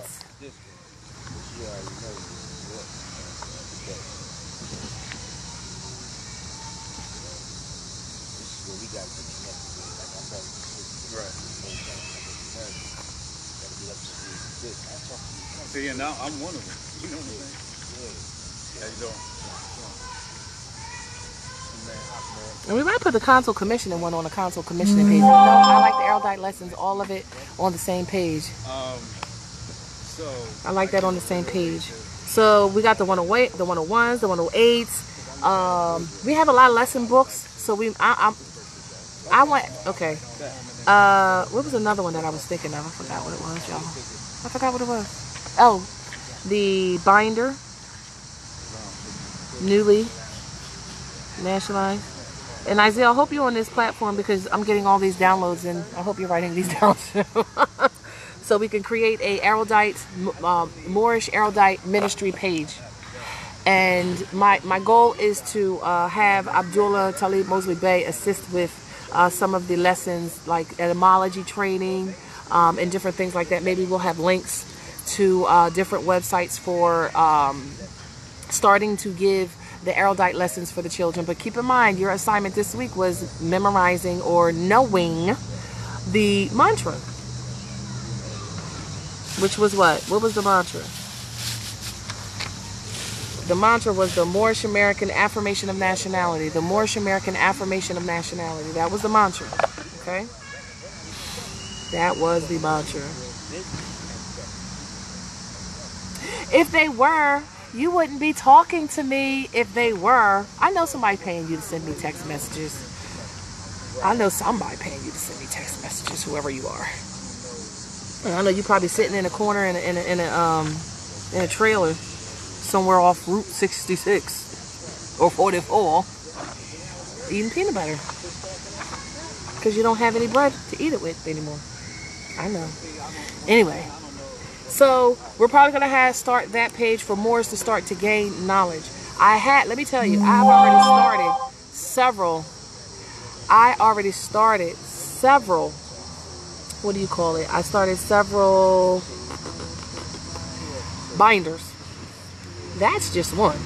See, and now I'm one of them. You know what I'm saying? How you doing? And we might put the console commissioning one on the console commissioning page. No, I like the erudite lessons, all of it on the same page. Um, so I like that on the same page. So we got the 108, the 101s, the 108s. Um, we have a lot of lesson books. So we, I, I, I want, okay. Uh, what was another one that I was thinking of? I forgot what it was, y'all. I forgot what it was. Oh, the binder, newly nationalized. And Isaiah, I hope you're on this platform because I'm getting all these downloads, and I hope you're writing these down too. so we can create a erudite, um, Moorish erudite ministry page. And my my goal is to uh, have Abdullah Talib Mosley Bey assist with uh, some of the lessons like etymology training um, and different things like that. Maybe we'll have links to uh, different websites for um, starting to give the erudite lessons for the children. But keep in mind, your assignment this week was memorizing or knowing the mantra. Which was what? What was the mantra? The mantra was the Moorish American affirmation of nationality. The Moorish American affirmation of nationality. That was the mantra. Okay? That was the mantra. If they were, you wouldn't be talking to me if they were. I know somebody paying you to send me text messages. I know somebody paying you to send me text messages, whoever you are. And I know you're probably sitting in a corner in a, in a, in a um in a trailer somewhere off Route 66 or 44 eating peanut butter because you don't have any bread to eat it with anymore. I know. Anyway, so we're probably gonna have start that page for Moors to start to gain knowledge. I had, let me tell you, I've already started several. I already started several. What do you call it? I started several binders. That's just one.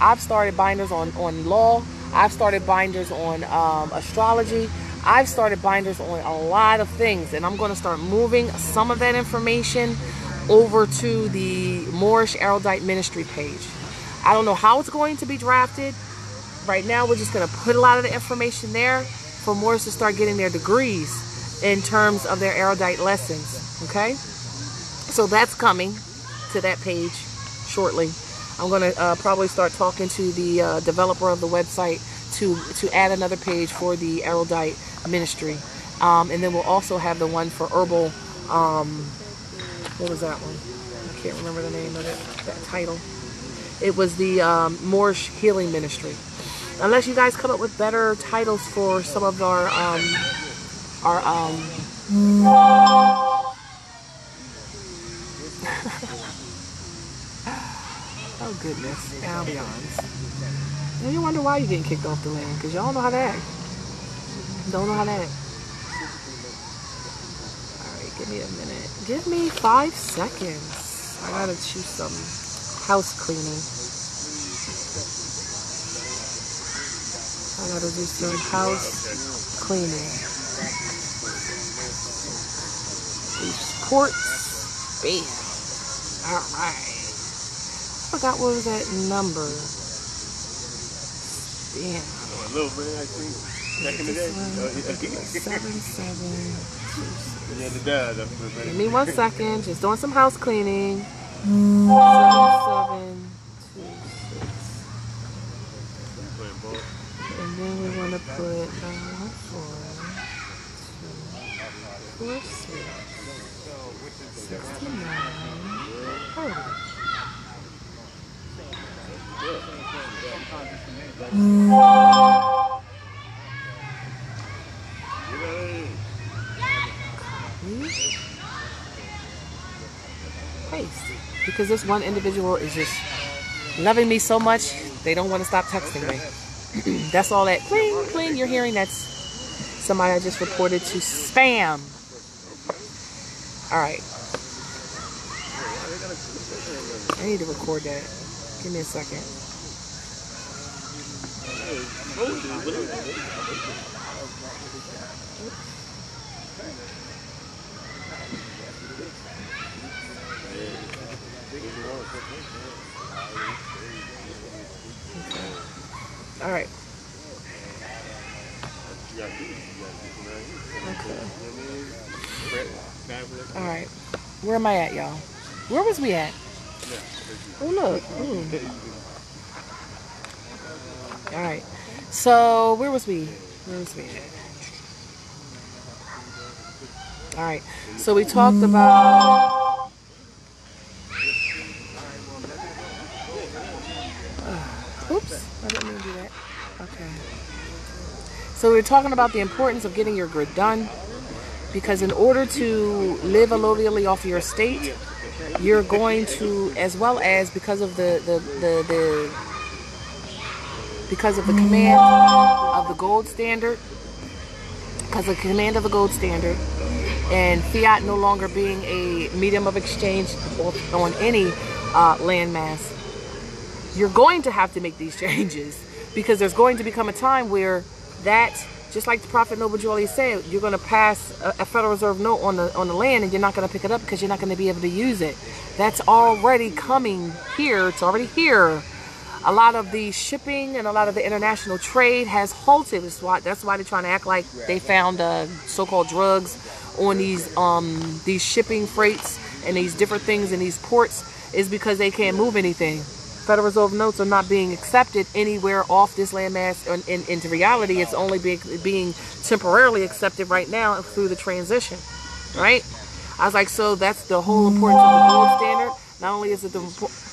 I've started binders on on law. I've started binders on um, astrology. I've started binders on a lot of things, and I'm going to start moving some of that information over to the Moorish Erudite Ministry page. I don't know how it's going to be drafted. Right now, we're just going to put a lot of the information there for Moors to start getting their degrees in terms of their erudite lessons. Okay? So that's coming to that page shortly. I'm going to uh, probably start talking to the uh, developer of the website to, to add another page for the erudite ministry. Um, and then we'll also have the one for herbal. Um, what was that one? I can't remember the name of it, that title. It was the um, Moorish Healing Ministry. Unless you guys come up with better titles for some of our um, our um, oh goodness, Albions. And you wonder why you're getting kicked off the land because y'all know how to act. Don't know how to act. All right, give me a minute. Give me five seconds. I gotta choose some house cleaning. I gotta do some house cleaning. These ports. Bam. Alright. I forgot what was that number. Damn. Oh, a little bit, I think. Back in the day. Oh. Seven, seven, two. Yeah, the dad. Give me one second. Just doing some house cleaning. Seven, seven, two, six. And then we want to put uh, four, two, four, six, sixty-nine, thirty. Paste. Because this one individual is just loving me so much, they don't want to stop texting me. That's all that cling, cling you're hearing. That's somebody I just reported to spam. All right. I need to record that. Give me a second. All right. All right. Where am I at, y'all? Where was we at? Oh, look. Ooh. All right. So, where was we? Where was we at? All right. So, we talked about. Oops. I didn't mean to do that. Okay. So, we are talking about the importance of getting your grid done. Because in order to live allodially off your estate, you're going to, as well as because of the, the, the, the because of the command of the gold standard, because of the command of the gold standard, and fiat no longer being a medium of exchange on any uh, landmass, you're going to have to make these changes because there's going to become a time where that just like the Prophet Noble Drew Ali said, you're going to pass a, a, Federal Reserve note on the on the land, and you're not going to pick it up because you're not going to be able to use it. That's already coming here. It's already here. A lot of the shipping and a lot of the international trade has halted. That's why that's why they're trying to act like they found uh, so-called drugs on these um, these shipping freights and these different things in these ports is because they can't move anything. Federal Reserve notes are not being accepted anywhere off this landmass. And in, into reality, it's only being, being temporarily accepted right now through the transition, right? I was like, so that's the whole importance of the gold standard. Not only is it the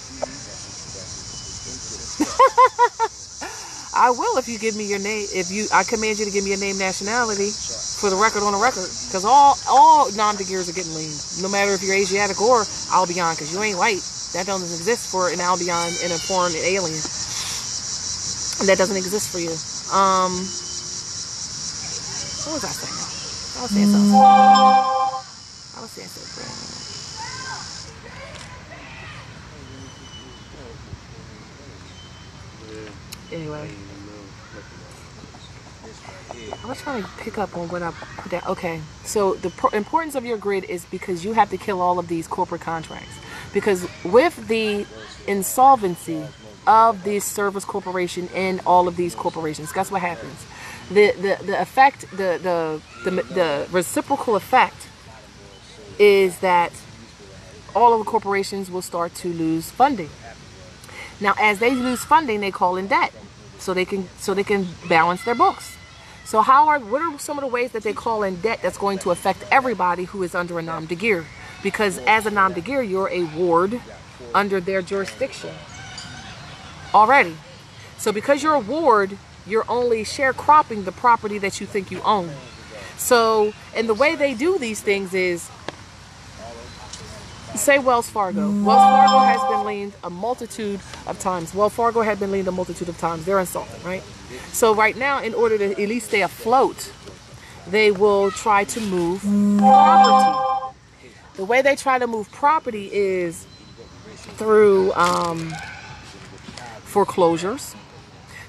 I will if you give me your name. If you, I command you to give me your name, nationality, for the record on the record. Because all all guerres are getting lean. No matter if you're Asiatic or Albion, because you ain't white. That doesn't exist for an Albion and a foreign alien. That doesn't exist for you. Um, what was I saying? I was saying something. I was saying something. Anyway. I was trying to pick up on what I put down. Okay, so the importance of your grid is because you have to kill all of these corporate contracts. Because with the insolvency of this service corporation and all of these corporations, guess what happens? The the, the effect, the, the the the reciprocal effect is that all of the corporations will start to lose funding. Now, as they lose funding, they call in debt, so they can so they can balance their books. So, how are what are some of the ways that they call in debt that's going to affect everybody who is under a nom de guerre? Because as a guerre, you're a ward under their jurisdiction already. So, because you're a ward, you're only sharecropping the property that you think you own. So, and the way they do these things is say Wells Fargo. Wells Fargo has been liened a multitude of times. Wells Fargo had been liened a multitude of times. They're insolvent, right? So right now, in order to at least stay afloat, they will try to move property. The way they try to move property is through um, foreclosures.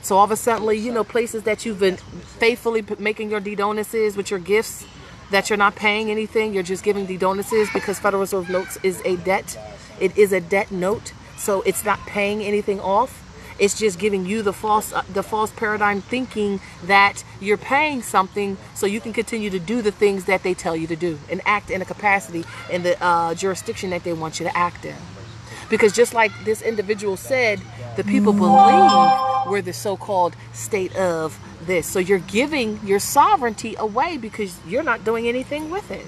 So all of a sudden, you know, places that you've been faithfully making your dedonuses with your gifts, that you're not paying anything, you're just giving dedonuses because Federal Reserve notes is a debt. It is a debt note, so it's not paying anything off. It's just giving you the false uh, the false paradigm thinking that you're paying something so you can continue to do the things that they tell you to do and act in a capacity in the uh, jurisdiction that they want you to act in. Because just like this individual said, the people believe we're the so-called state of this. So you're giving your sovereignty away because you're not doing anything with it.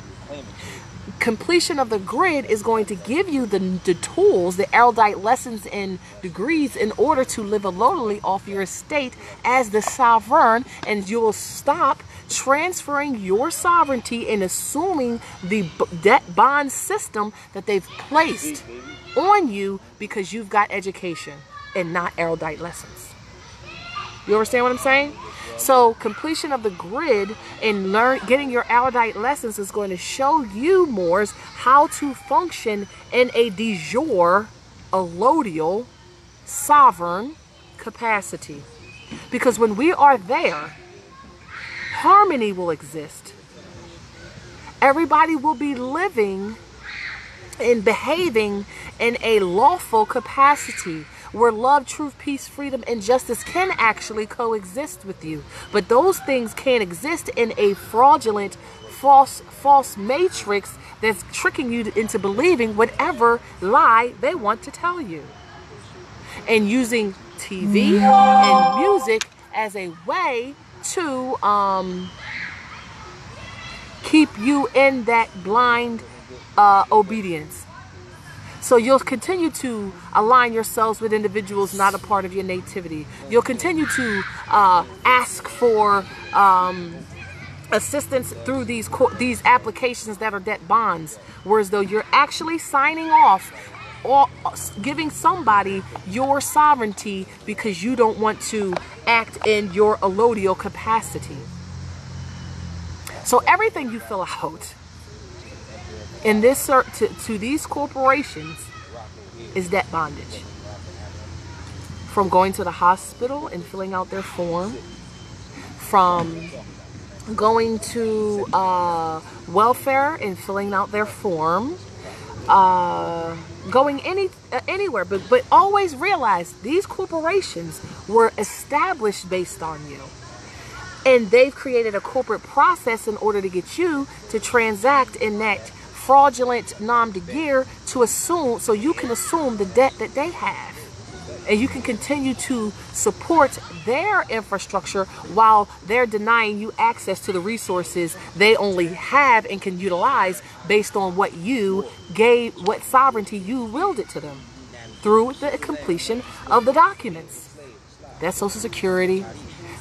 Completion of the grid is going to give you the, the tools, the erudite lessons and degrees in order to live allodially off your estate as the sovereign, and you will stop transferring your sovereignty and assuming the debt bond system that they've placed on you because you've got education and not erudite lessons. You understand what I'm saying? So completion of the grid and learn getting your erudite lessons is going to show you Moors how to function in a de jure, allodial, sovereign capacity. Because when we are there, harmony will exist. Everybody will be living and behaving in a lawful capacity where love, truth, peace, freedom, and justice can actually coexist with you. But those things can't exist in a fraudulent, false, false matrix that's tricking you into believing whatever lie they want to tell you. And using TV and music as a way to um, keep you in that blind uh, obedience. So you'll continue to align yourselves with individuals not a part of your nativity. You'll continue to uh, ask for um, assistance through these these applications that are debt bonds, whereas though you're actually signing off or giving somebody your sovereignty because you don't want to act in your allodial capacity. So everything you fill out in this to, to these corporations is debt bondage. From going to the hospital and filling out their form, from going to uh, welfare and filling out their form, uh, going any uh, anywhere, but but always realize these corporations were established based on you. And they've created a corporate process in order to get you to transact in that fraudulent nom de guerre to assume so you can assume the debt that they have. And you can continue to support their infrastructure while they're denying you access to the resources they only have and can utilize based on what you gave what sovereignty you willed it to them through the completion of the documents. That's social security.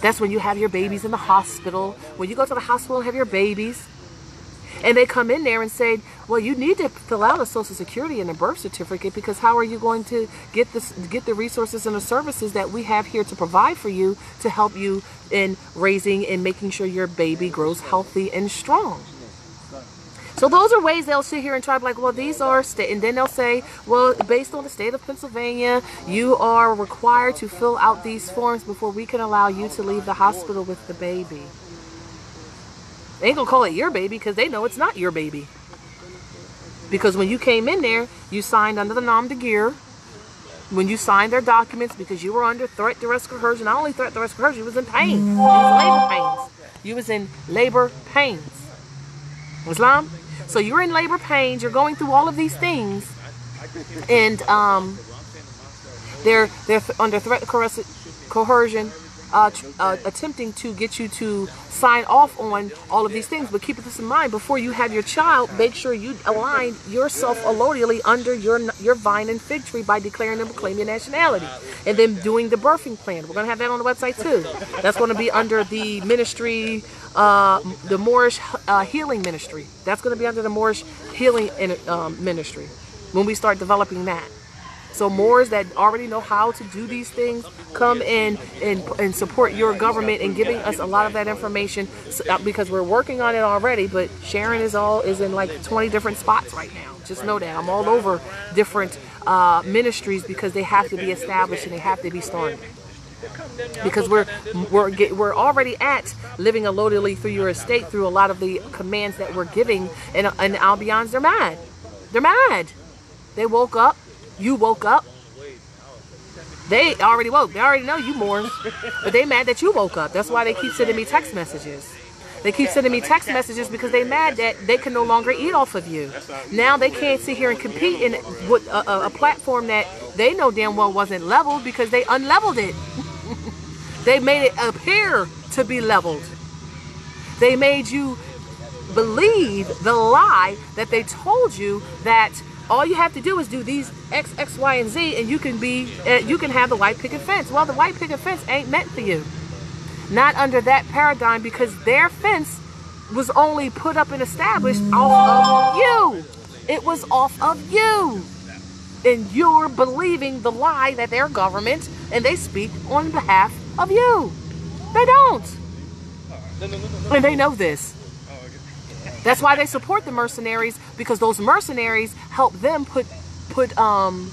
That's when you have your babies in the hospital. When you go to the hospital and have your babies, and they come in there and say, "Well, you need to fill out a social security and a birth certificate because how are you going to get this, get the resources and the services that we have here to provide for you to help you in raising and making sure your baby grows healthy and strong?" So those are ways they'll sit here and try to like, well, these are state, and then they'll say, well, based on the state of Pennsylvania, you are required to fill out these forms before we can allow you to leave the hospital with the baby. They ain't gonna call it your baby because they know it's not your baby. Because when you came in there, you signed under the nom de guerre. When you signed their documents, because you were under threat, duress, coercion. Not only threat, duress, coercion, you was in pain. You was labor pains. You was in labor pains. Islam. So you're in labor pains. You're going through all of these things, and um, they're they're under threat, coerci- coercion, uh, uh, attempting to get you to sign off on all of these things. But keep this in mind: before you have your child, make sure you align yourself allodially under your your vine and fig tree by declaring and proclaiming your nationality, and then doing the birthing plan. We're gonna have that on the website too. That's gonna be under the ministry, uh, the Moorish uh, healing ministry. That's gonna be under the Moorish healing um, ministry when we start developing that. So Moors that already know how to do these things come in and, and support your government and giving us a lot of that information so, uh, because we're working on it already. But Sharon is all is in like 20 different spots right now. Just know that I'm all over different uh, ministries because they have to be established and they have to be started. Because we're we're get, we're already at living allodially through your estate through a lot of the commands that we're giving and and Albions they're mad, they're mad. They woke up you woke up. They already woke. They already know you mourn. But they mad that you woke up. That's why they keep sending me text messages. They keep sending me text messages because they mad that they can no longer eat off of you. Now they can't sit here and compete in with a, a, a platform that they know damn well wasn't leveled because they unleveled it. they made it appear to be leveled. They made you believe the lie that they told you that all you have to do is do these X, X, Y, and Z, and you can be, uh, you can have the white picket fence. Well, the white picket fence ain't meant for you. Not under that paradigm because their fence was only put up and established off of you. It was off of you. And you're believing the lie that their government and they speak on behalf of you. They don't. And they know this. That's why they support the mercenaries because those mercenaries help them put put um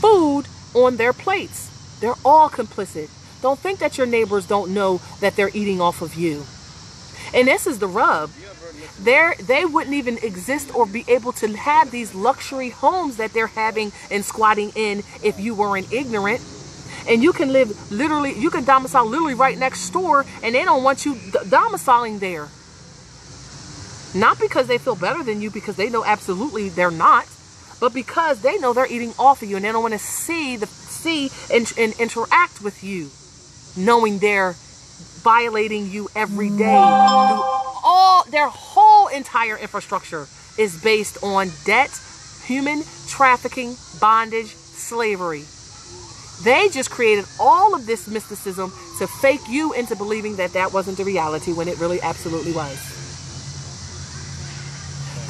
food on their plates. They're all complicit. Don't think that your neighbors don't know that they're eating off of you. And this is the rub. They're, they wouldn't even exist or be able to have these luxury homes that they're having and squatting in if you weren't ignorant. And you can live literally, you can domicile literally right next door and they don't want you domiciling there. Not because they feel better than you, because they know absolutely they're not, but because they know they're eating off of you and they don't want to see the see and, and interact with you, knowing they're violating you every day. All their whole entire infrastructure is based on debt, human trafficking, bondage, slavery. They just created all of this mysticism to fake you into believing that that wasn't the reality when it really absolutely was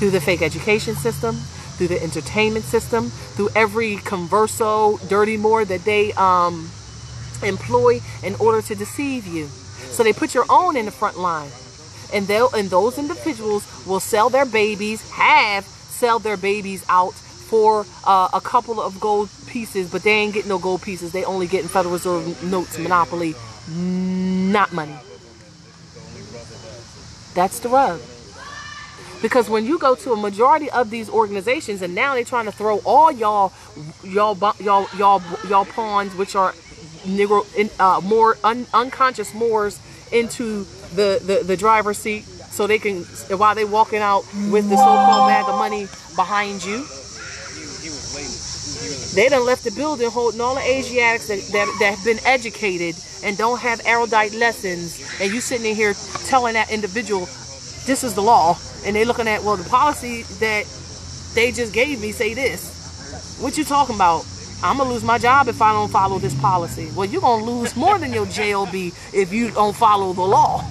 through the fake education system, through the entertainment system, through every converso dirty more that they um, employ in order to deceive you. So they put your own in the front line. And they'll and those individuals will sell their babies, have sell their babies out for uh, a couple of gold pieces, but they ain't getting no gold pieces. They only getting Federal Reserve notes, monopoly, not money. That's the rub. Because when you go to a majority of these organizations, and now they're trying to throw all y'all, y'all, y'all, y'all, y'all pawns, which are Negro, uh, more un, unconscious Moors, into the, the the driver's seat, so they can while they walking out with the so-called bag of money behind you. They done left the building holding all the Asiatics that, that, that have been educated and don't have erudite lessons, and you sitting in here telling that individual, this is the law, and they looking at well the policy that they just gave me say this. What you talking about? I'm gonna lose my job if i don't follow this policy. Well you're gonna lose more than your job if you don't follow the law.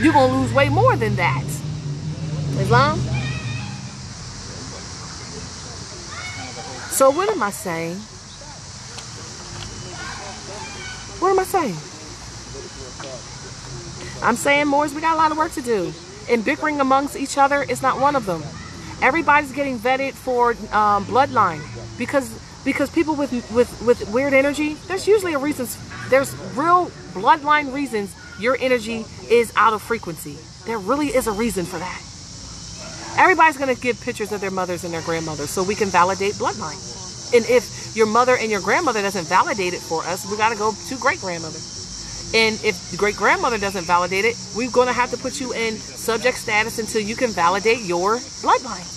You're gonna lose way more than that. Islam? So what am i saying? What am i saying? I'm saying Moors we got a lot of work to do and bickering amongst each other is not one of them. Everybody's getting vetted for um, bloodline because because people with with with weird energy. There's usually a reason. There's real bloodline reasons your energy is out of frequency. There really is a reason for that. Everybody's going to give pictures of their mothers and their grandmothers so we can validate bloodline. And if your mother and your grandmother doesn't validate it for us, we got to go to great grandmother. And if the great grandmother doesn't validate it, we're going to have to put you in subject status until you can validate your bloodline.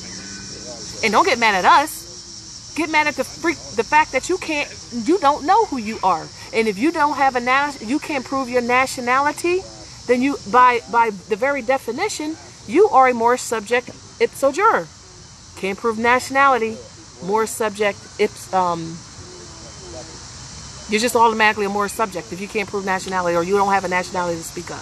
And don't get mad at us. Get mad at the freak, the fact that you can't, you don't know who you are. And if you don't have a nas, you can't prove your nationality, then you, by by the very definition, you are a more subject ipso jure. Can't prove nationality, more subject ips um. You're just automatically a more subject if you can't prove nationality or you don't have a nationality to speak of.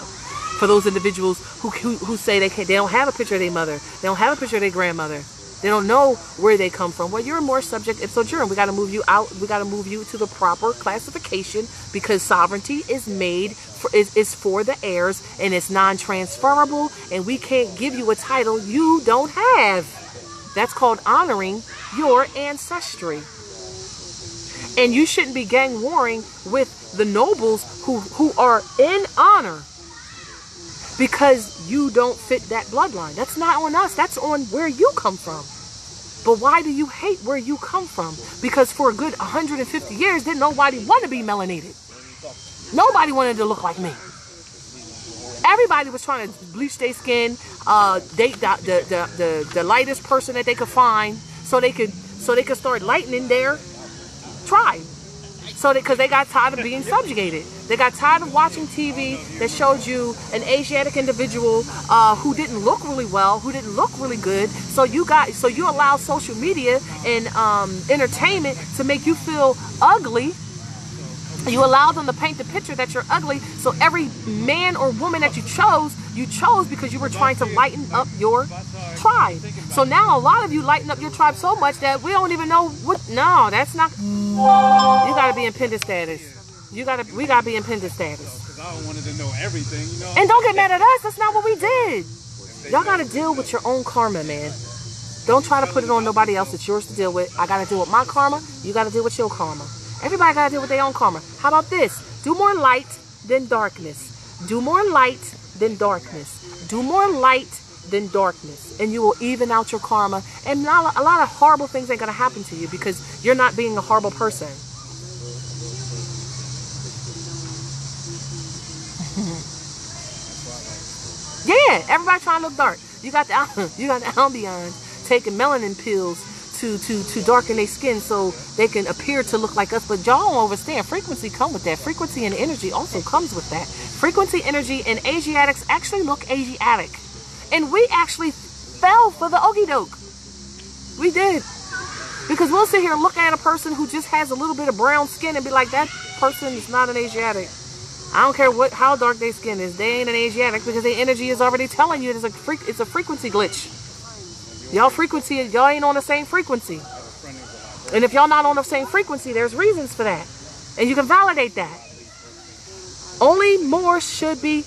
For those individuals who who, who say they can, they don't have a picture of their mother, they don't have a picture of their grandmother, they don't know where they come from. Well, you're a Moorish subject ipso jure. We got to move you out. We got to move you to the proper classification because sovereignty is made for, is, is for the heirs and it's non-transferable. And we can't give you a title you don't have. That's called honoring your ancestry. And you shouldn't be gang warring with the nobles who who are in honor because you don't fit that bloodline. That's not on us. That's on where you come from. But why do you hate where you come from? Because for a good 150 years, didn't nobody want to be melanated. Nobody wanted to look like me. Everybody was trying to bleach their skin, uh, date the, the, the, the, the lightest person that they could find, so they could so they could start lightening their tribe. So because they got tired of being subjugated, they got tired of watching TV that showed you an Asiatic individual uh, who didn't look really well, who didn't look really good. So you got so you allow social media and um, entertainment to make you feel ugly. You allow them to paint the picture that you're ugly. So every man or woman that you chose, you chose because you were trying to lighten up your tribe. So now a lot of you lighten up your tribe so much that we don't even know what. No, that's not. You gotta be in pendant status. You gotta. We gotta be in pendant status. Because I wanted to know everything, you know. And don't get mad at us. That's not what we did. Y'all gotta deal with your own karma, man. Don't try to put it on nobody else. It's yours to deal with. I gotta deal with my karma. You gotta deal with your karma. Everybody gotta deal with their own karma. How about this? Do more light than darkness. Do more light than darkness. Do more light than darkness. And you will even out your karma. And not, a lot of horrible things ain't gonna happen to you because you're not being a horrible person. Yeah, everybody trying to look dark. You got the you got the Albion taking melanin pills to to to darken their skin so they can appear to look like us. But y'all don't understand. Frequency come with that. Frequency and energy also comes with that. Frequency, energy, and Asiatics actually look Asiatic, and we actually fell for the okie doke. We did. Because we'll sit here and look at a person who just has a little bit of brown skin and be like, that person is not an Asiatic. I don't care what how dark their skin is. They ain't an Asiatic because their energy is already telling you it's a freak it's a frequency glitch. Y'all frequency y'all ain't on the same frequency. And if y'all not on the same frequency, there's reasons for that. And you can validate that. Only Moors should be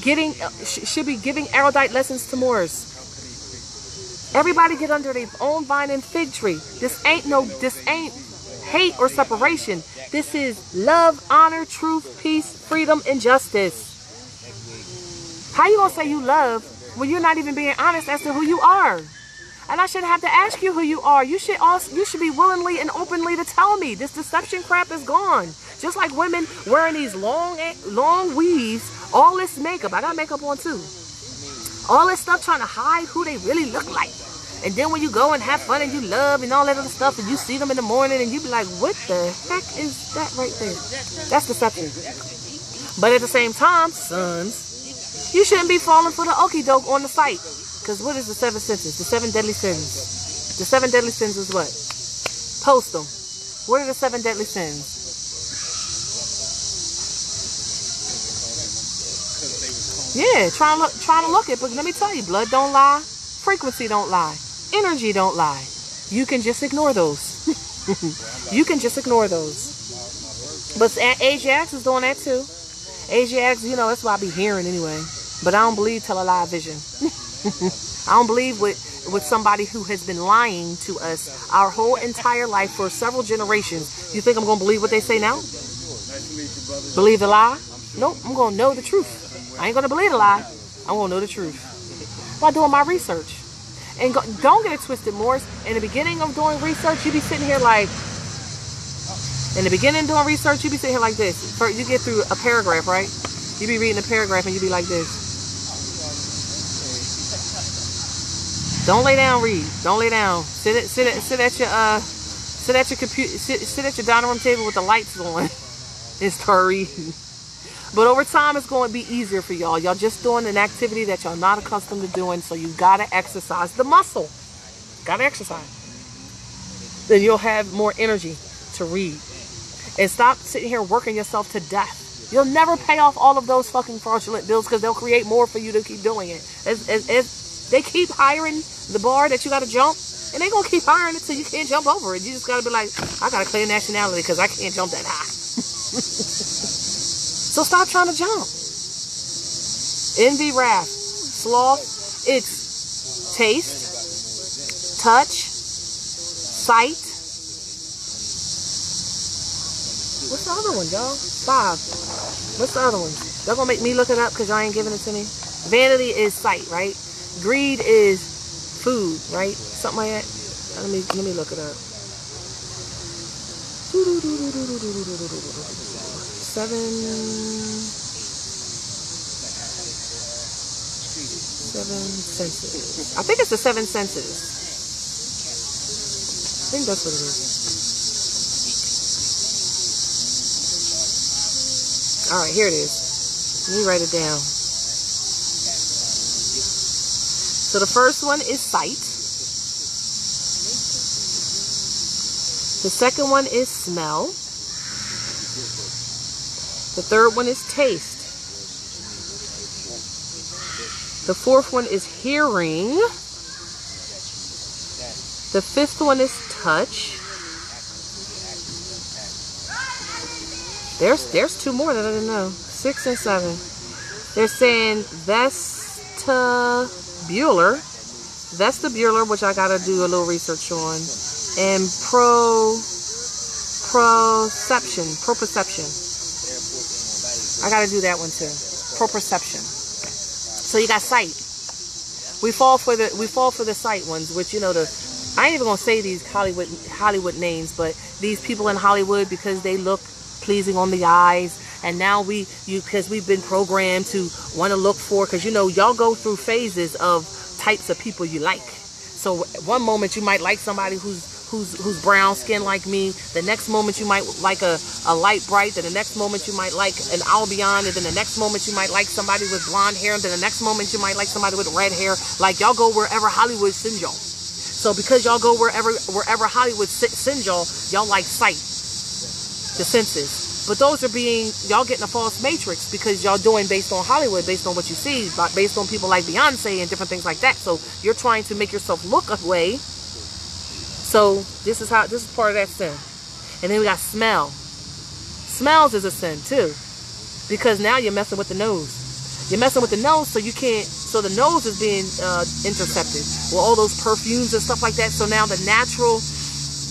getting uh, should be giving erudite lessons to Moors. Everybody get under their own vine and fig tree. This ain't no this ain't hate or separation. This is love, honor, truth, peace, freedom, and justice. How you gonna say you love when you're not even being honest as to who you are? And I shouldn't have to ask you who you are. You should also you should be willingly and openly to tell me. This deception crap is gone. Just like women wearing these long long weaves, all this makeup. I got makeup on too. All this stuff trying to hide who they really look like. And then when you go and have fun and you love and all that other stuff and you see them in the morning and you be like, what the heck is that right there? That's deception. But at the same time, sons, you shouldn't be falling for the okie doke on the site. Because what is the seven senses? The seven deadly sins. The seven deadly sins is what? Post them. What are the seven deadly sins? Yeah, trying to trying to look it, but let me tell you, blood don't lie, frequency don't lie, energy don't lie. You can just ignore those. you can just ignore those. But Asiacs is doing that too. Asiacs, you know, that's what I be hearing anyway. But I don't believe tell a lie vision. I don't believe with with somebody who has been lying to us our whole entire life for several generations. You think I'm gonna believe what they say now? Believe the lie? Nope, I'm gonna know the truth. I ain't gonna believe the lie. I want to know the truth while doing my research. And go, don't get it twisted, Morris. In the beginning of doing research, you be sitting here like, in the beginning doing research, you be sitting here like this. First, you get through a paragraph, right? You be reading a paragraph and you be like this. Don't lay down, read. Don't lay down. Sit at sit at sit at your uh sit at your computer sit, sit at your dining room table with the lights on and start reading. But over time, it's going to be easier for y'all. Y'all just doing an activity that y'all not accustomed to doing, so you gotta exercise the muscle. Gotta exercise. Then you'll have more energy to read. And stop sitting here working yourself to death. You'll never pay off all of those fucking fraudulent bills because they'll create more for you to keep doing it. As, as, as they keep hiring the bar that you gotta jump, and they gonna keep hiring it till you can't jump over it. You just gotta be like, I gotta clear nationality because I can't jump that high. So stop trying to jump. Envy, wrath, sloth, it's taste, touch, sight. What's the other one, y'all? Five. What's the other one? Y'all gonna make me look it up because y'all ain't giving it to me? Vanity is sight, right? Greed is food, right? Something like that. Let me let me look it up. Seven. Seven senses. I think it's the seven senses. I think that's what it is. All right, here it is. Let me write it down. So the first one is sight. The second one is smell. The third one is taste. The fourth one is hearing. The fifth one is touch. There's there's two more that I didn't know. Six and seven. They're saying vestibular. Vestibular, which I gotta do a little research on. And pro proception. Proprioception. I gotta do that one too. Proprioception. So you got sight. We fall for the we fall for the sight ones, which you know the I ain't even gonna say these Hollywood Hollywood names, but these people in Hollywood because they look pleasing on the eyes, and now we you because we've been programmed to want to look for because you know y'all go through phases of types of people you like. So one moment you might like somebody who's who's who's brown skin like me. The next moment you might like a, a light bright. Then the next moment you might like an Albion. And then the next moment you might like somebody with blonde hair. And then the next moment you might like somebody with red hair. Like y'all go wherever Hollywood sends y'all. So because y'all go wherever wherever Hollywood sends y'all, y'all like sight, the senses. But those are being y'all getting a false matrix because y'all doing based on Hollywood, based on what you see, but based on people like Beyonce and different things like that. So you're trying to make yourself look a way. So this is how this is part of that sin. And then we got smell. Smells is a sin too. Because now you're messing with the nose. You're messing with the nose so you can't so the nose is being uh, intercepted Well all those perfumes and stuff like that. So now the natural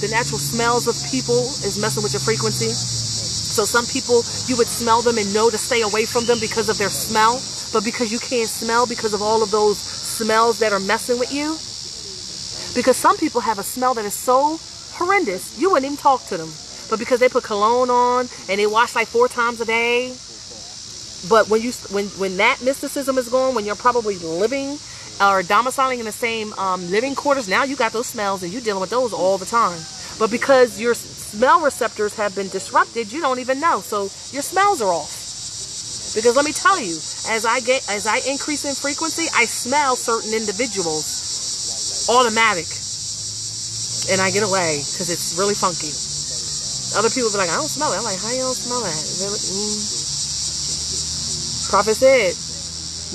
the natural smells of people is messing with your frequency. So some people you would smell them and know to stay away from them because of their smell, but because you can't smell because of all of those smells that are messing with you. Because some people have a smell that is so horrendous, you wouldn't even talk to them. But because they put cologne on and they wash like four times a day, but when you when when that mysticism is gone, when you're probably living or domiciling in the same um, living quarters, now you got those smells and you're dealing with those all the time. But because your smell receptors have been disrupted, you don't even know. So your smells are off. Because let me tell you, as I get as I increase in frequency, I smell certain individuals automatic. And I get away because it's really funky. Other people be like, I don't smell it. I'm like, how you don't smell that? Really? Mm. Prophet said,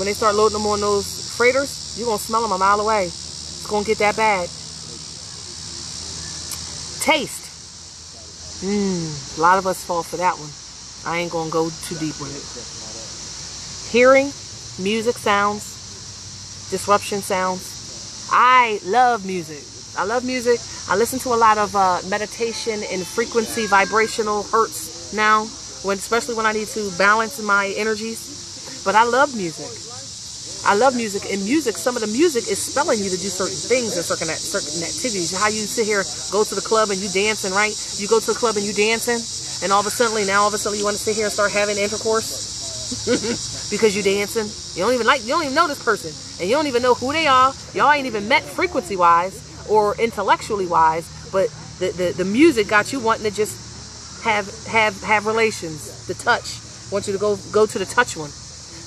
when they start loading them on those freighters, you're going to smell them a mile away. It's going to get that bad. Taste. Mmm. A lot of us fall for that one. I ain't going to go too deep with it. Hearing, music sounds, disruption sounds. I love music. I love music. I listen to a lot of uh, meditation and frequency vibrational hertz now, when especially when I need to balance my energies. But I love music. I love music. and music, some of the music is spelling you to do certain things and certain certain activities. How you sit here, go to the club and you dancing, right? You go to the club and you dancing, and all of a sudden, now all of a sudden you want to sit here and start having intercourse because you dancing. You don't even like, you don't even know this person, and you don't even know who they are. Y'all ain't even met frequency wise or intellectually wise, but the, the, the music got you wanting to just have have have relations. The touch. Want you to go go to the touch one.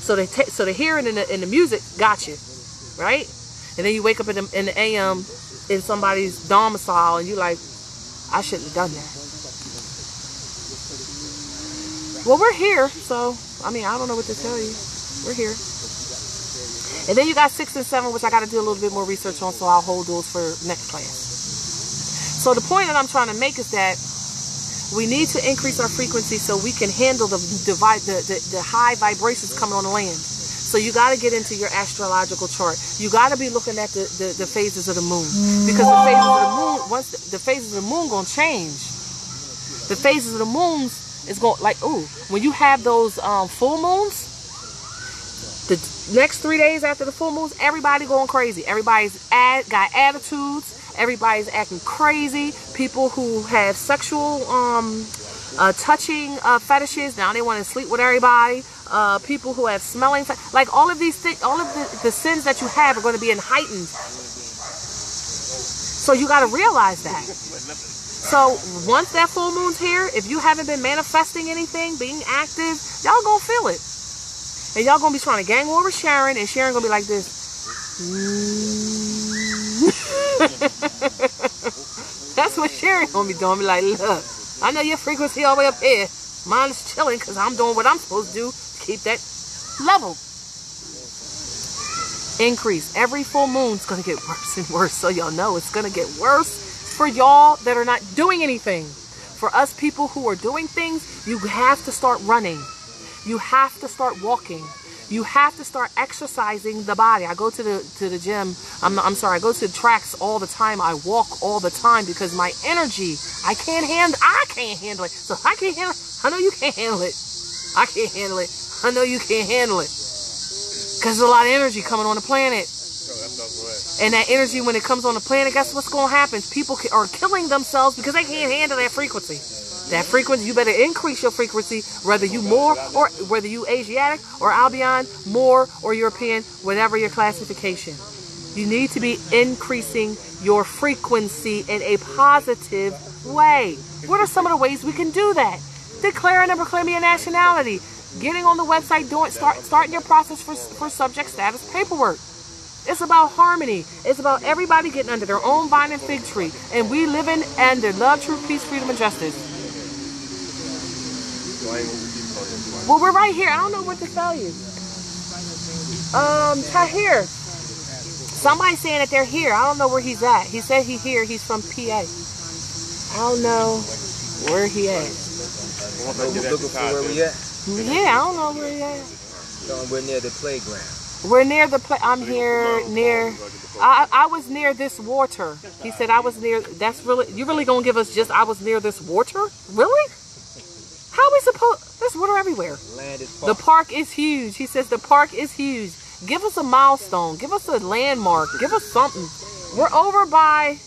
So the so the hearing and the, and the music got you, right? And then you wake up in the, in the AM in somebody's domicile and you're like, I shouldn't have done that. Well, we're here, so I mean I don't know what to tell you. We're here. And then you got six and seven, which I got to do a little bit more research on, so I'll hold those for next class. So the point that I'm trying to make is that we need to increase our frequency so we can handle the divide the, the, the high vibrations coming on the land. So you got to get into your astrological chart. You got to be looking at the, the, the phases of the moon because the phases of the moon once the, the phases of the moon gonna change. The phases of the moons is going like ooh when you have those um, full moons. The next three days after the full moons, everybody going crazy. Everybody's ad, got attitudes. Everybody's acting crazy. People who have sexual um, uh, touching uh, fetishes now they want to sleep with everybody. Uh, people who have smelling, like all of these things, all of the, the sins that you have are going to be heightened. So you got to realize that. So once that full moon's here, if you haven't been manifesting anything, being active, y'all gonna feel it. And y'all gonna be trying to gang war with Sharon, and Sharon gonna be like this. Mm. That's what Sherry gonna be doing. Be like, look, I know your frequency all the way up here. Mine is chilling because I'm doing what I'm supposed to do to keep that level. Increase. Every full moon's gonna get worse and worse. So y'all know it's gonna get worse for y'all that are not doing anything. For us people who are doing things, you have to start running. You have to start walking. You have to start exercising the body. I go to the to the gym. I'm I'm sorry. I go to tracks all the time. I walk all the time because my energy. I can't handle. I can't handle it. So I can't handle. I know you can't handle it. I can't handle it. I know you can't handle it. Because there's a lot of energy coming on the planet. And that energy, when it comes on the planet, guess what's going to happen? People are killing themselves because they can't handle that frequency. That frequency, you better increase your frequency, whether you Moor or whether you Asiatic or Albion, Moor or European, whatever your classification. You need to be increasing your frequency in a positive way. What are some of the ways we can do that? Declaring and proclaiming your nationality. Getting on the website, doing start starting your process for, for subject status paperwork. It's about harmony. It's about everybody getting under their own vine and fig tree. And we living under love, truth, peace, freedom, and justice. Well, we're right here. I don't know what to tell you. Um, Tahir. Somebody's saying that they're here. I don't know where he's at. He said he here. He's from PA. I don't know where he at. Looking for where we at? Yeah, I don't know where he at. So we're near the playground. We're near the play. I'm here near. I I was near this water. He said I was near. That's really. You really gonna give us just? I was near this water? Really? How we supposed? There's water everywhere. Land is The park is huge. He says the park is huge. Give us a milestone. Give us a landmark. Give us something. We're over by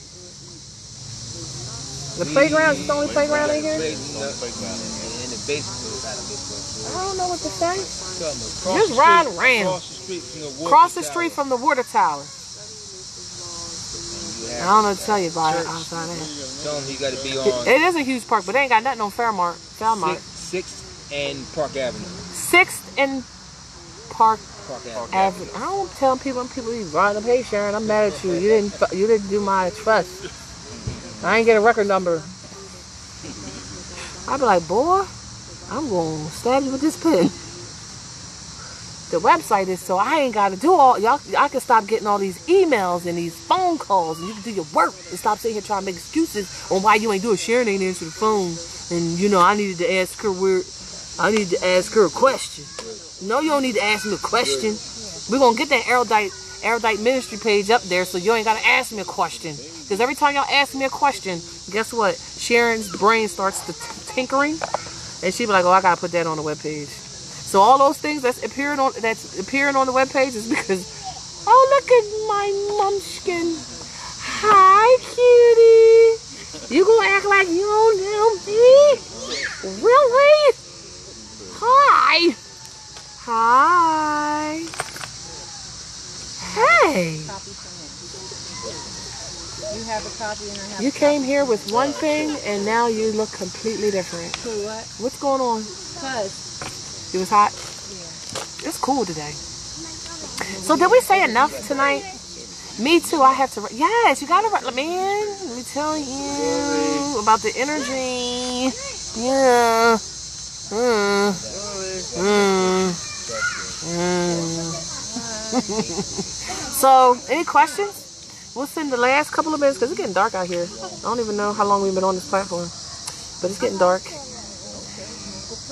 the playground. Is the only playground in here? Played in the, basement side of this I don't know what to say. Just ride around. Across the street from the water Cross the street from the water tower. I don't know to tell you about it outside of here. Tell them you got to be on It is a huge park, but they ain't got nothing on Fairmount. Fairmount. Sixth, Sixth and Park Avenue. Sixth and Park Park Avenue. Avenue. I don't tell people. People be riding up. Hey Sharon, I'm mad at you. You didn't. You didn't do my trust. I ain't get a record number. I'd be like, boy, I'm gonna stab you with this pen. The website is so I ain't gotta do all y'all. I can stop getting all these emails and these phone calls, and you can do your work and stop sitting here trying to make excuses on why you ain't doing. Sharon ain't answer the phone, and you know I needed to ask her where. I need to ask her a question. No, you don't need to ask me a question. We're gonna get that erudite erudite ministry page up there, so you ain't gotta ask me a question. Because every time y'all ask me a question, guess what? Sharon's brain starts to tinkering, and she be like, "Oh, I gotta put that on the web page." So all those things that's appearing on that's appearing on the webpage is because oh look at my munchkin. Hi cutie. You gonna act like you don't know me? Really? Hi. Hi. Hey. Copy from it. You have a copy and I have You came here with one thing and now you look completely different. For what? What's going on? Cause It was hot. yeah. It's cool today. So did we say enough tonight? Me too. I have to. Yes, you gotta. In. Let me tell you about the energy. Yeah. Mm. Mm. Mm. so, any questions? We'll send the last couple of minutes because it's getting dark out here. I don't even know how long we've been on this platform, but it's getting dark.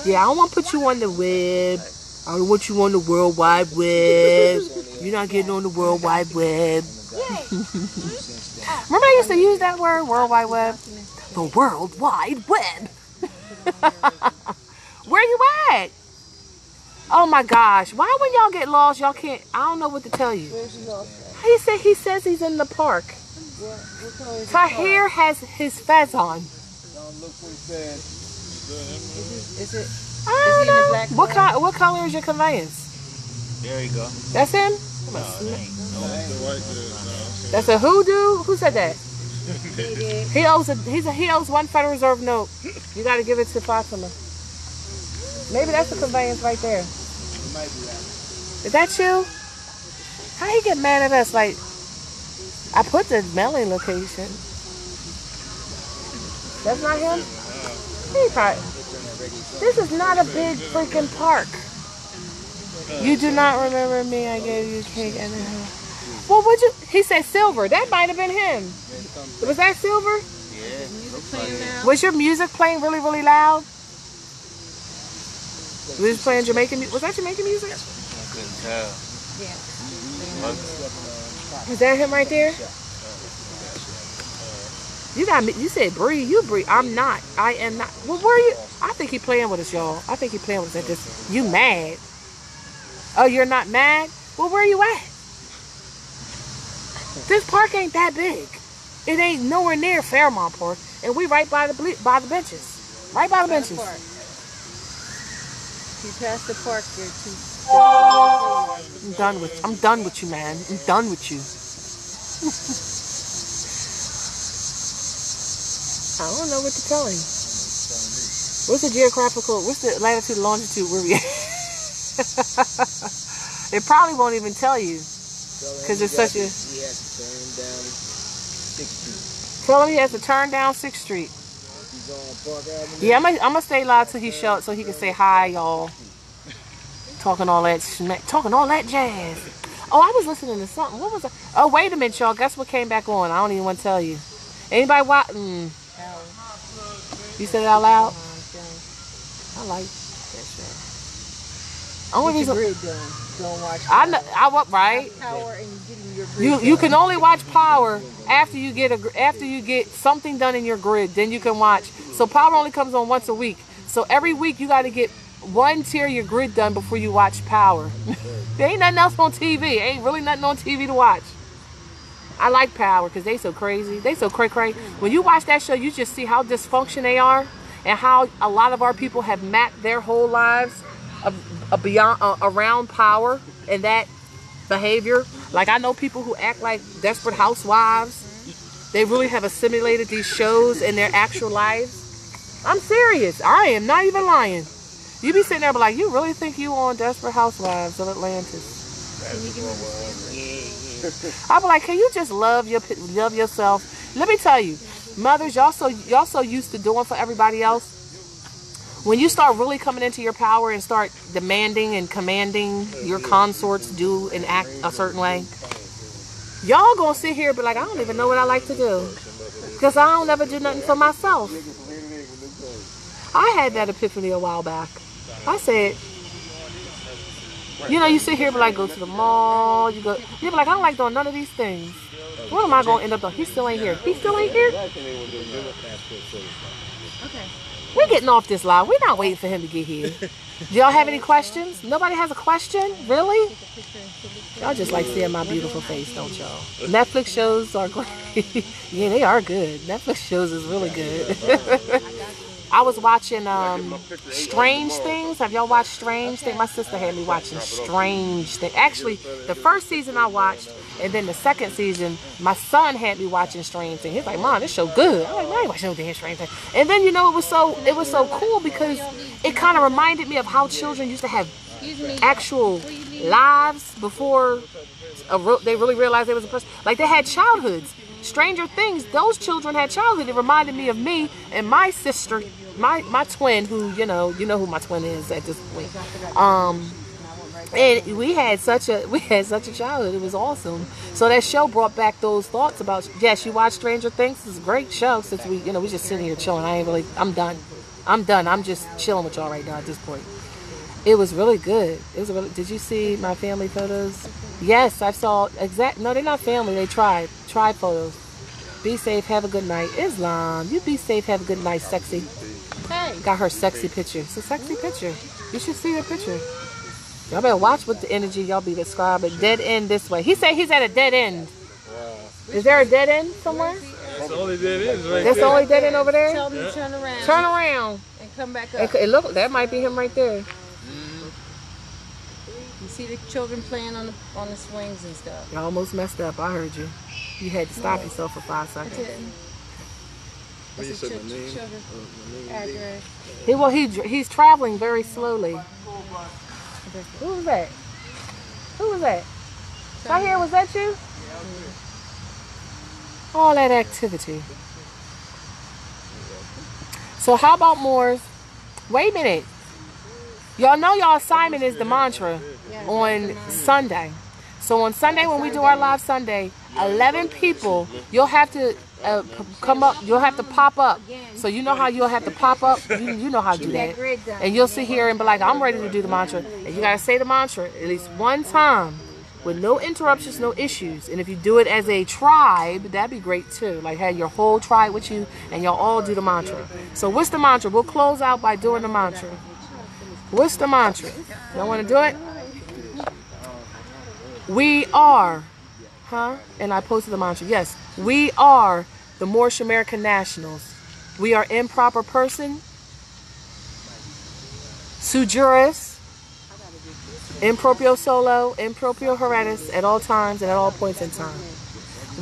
Yeah, I don't want to put you on the web. I don't want you on the World Wide Web. You're not getting on the World Wide Web. Remember I used to use that word, World Wide Web? The World Wide Web. Where you at? Oh my gosh. Why when y'all get lost, y'all can't, I don't know what to tell you. He lost? He said he says he's in the park. What, what color his Tahir has his fez on. Is, he, is it? I don't in the know. black What, car? what color is your conveyance? There you go. That's him? No, it ain't. That's a hoodoo? Who said that? He did. He owes a, he's a, he owes one Federal Reserve note. You got to give it to Fatima. Maybe that's the conveyance right there. Is that you? How he get mad at us? Like, I put the mailing location. That's not him. He probably. This is not a big freaking park. You do not remember me? I gave you cake and. a- Well, would you? He said silver. That might have been him. Was that silver? Yeah, looks like Playing it. now? Was your music playing really, really loud? We was playing Jamaican. mu- Was that Jamaican music? I couldn't tell. Yeah. Was that him right there? You got me. You said Bree. You Bree. I'm not. I am not. Well, where are you? I think he playing with us, y'all. I think he playing with us at this. You mad? Oh, you're not mad? Well, where are you at? This park ain't that big. It ain't nowhere near Fairmount Park, and we right by the by the benches, right by the By benches. park. You passed the park there too. I'm done with. I'm done with you, man. I'm done with you. I don't know what to tell him. What's the geographical? What's the latitude, longitude where we? at? it probably won't even tell you. Because it's such a. He has to turn down Sixth Street. Tell him he has to turn down Sixth Street. He's on Park Avenue. Yeah, I'm gonna, I'm gonna stay live till he show so he can say hi, y'all. Talking all that smack, talking all that jazz. Oh, I was listening to something. What was that? Oh, wait a minute, y'all. Guess what came back on? I don't even want to tell you. Anybody watch? Mm, you said it out loud. Come on, Johnny. I like that show. Only reason grid done. Don't watch. I know, I what right. Power and getting your grid You you can only watch Power after you get a after you get something done in your grid. Then you can watch. So Power only comes on once a week. So every week you got to get one tier of your grid done before you watch Power. there ain't nothing else on TV. Ain't really nothing on TV to watch. I like Power because they so crazy. They so cray cray. When you watch that show, you just see how dysfunction they are and how a lot of our people have mapped their whole lives of, of beyond uh, around power and that behavior. Like I know people who act like desperate housewives. They really have assimilated these shows in their actual lives. I'm serious. I am not even lying. You be sitting there, but like, you really think you on Desperate Housewives of Atlantis? Can you give me the I be like, can you just love your love yourself? Let me tell you, mothers, y'all so y'all so used to doing for everybody else. When you start really coming into your power and start demanding and commanding your consorts do and act a certain way, y'all gonna sit here and be like, I don't even know what I like to do, cause I don't ever do nothing for myself. I had that epiphany a while back. I said, you know, you sit here and be like, go to the mall, you go, you're like, I don't like doing none of these things. What am I gonna end up doing? He still ain't here. He still ain't here. Okay. We're getting off this live. We're not waiting for him to get here. Do y'all have any questions? Nobody has a question? Really? Y'all just like seeing my beautiful face, don't y'all? Netflix shows are great. yeah, they are good. Netflix shows is really good. I was watching um, Strange Things. Have y'all watched Strange Things? My sister had me watching Strange Things. Actually, the first season I watched, and then the second season, my son had me watching Strange Things. He's like, "Mom, this show good." I'm like, "I ain't watching no damn Strange Things." And then you know it was so it was so cool because it kind of reminded me of how children used to have actual lives before a ro- they really realized they was a person. Like they had childhoods. Stranger Things, those children had childhood. It reminded me of me and my sister, my my twin, who you know, you know who my twin is at this point. Um, and we had such a we had such a childhood. It was awesome. So that show brought back those thoughts about. Yes, you watch Stranger Things. It's a great show. Since we, you know, we just sitting here chilling. I ain't really. I'm done. I'm done. I'm just chilling with y'all right now at this point. It was really good. It was really. Did you see my family photos? Yes, I saw exact. No, they're not family. They tried. Tried photos. Be safe. Have a good night. Islam. You be safe. Have a good night. Sexy. Hey. Got her sexy picture. It's a sexy picture. You should see the picture. Y'all better watch what the energy y'all be describing. Dead end this way. He said he's at a dead end. Is there a dead end somewhere? That's the only that is right That's the only dead end over there. Tell them to turn around Turn around. and come back up. could- it look that might be him right there. Mm-hmm. You see the children playing on the on the swings and stuff. You almost messed up. I heard you. You had to stop yourself for five I seconds. Didn't. You said chil- my name, children uh, my name address. He well he he's traveling very slowly. Who was that? Who was that? Right here, was that you? All that activity. So how about Moors? Wait a minute. Y'all know y'all assignment is the mantra on Sunday. So on Sunday when we do our live Sunday, 11 people, you'll have to uh, come up, you'll have to pop up. So you know how you'll have to pop up? You, you know how to do that. And you'll sit here and be like, I'm ready to do the mantra. And you got to say the mantra at least one time with no interruptions, no issues. And if you do it as a tribe, that'd be great too. Like have your whole tribe with you and y'all all do the mantra. So what's the mantra? We'll close out by doing the mantra. What's the mantra? Y'all want to do it? We are, huh? And I posted the mantra. Yes, we are the Moorish American Nationals. We are improper person, sui juris, improprio solo, improprio haeredis at all times and at all points in time.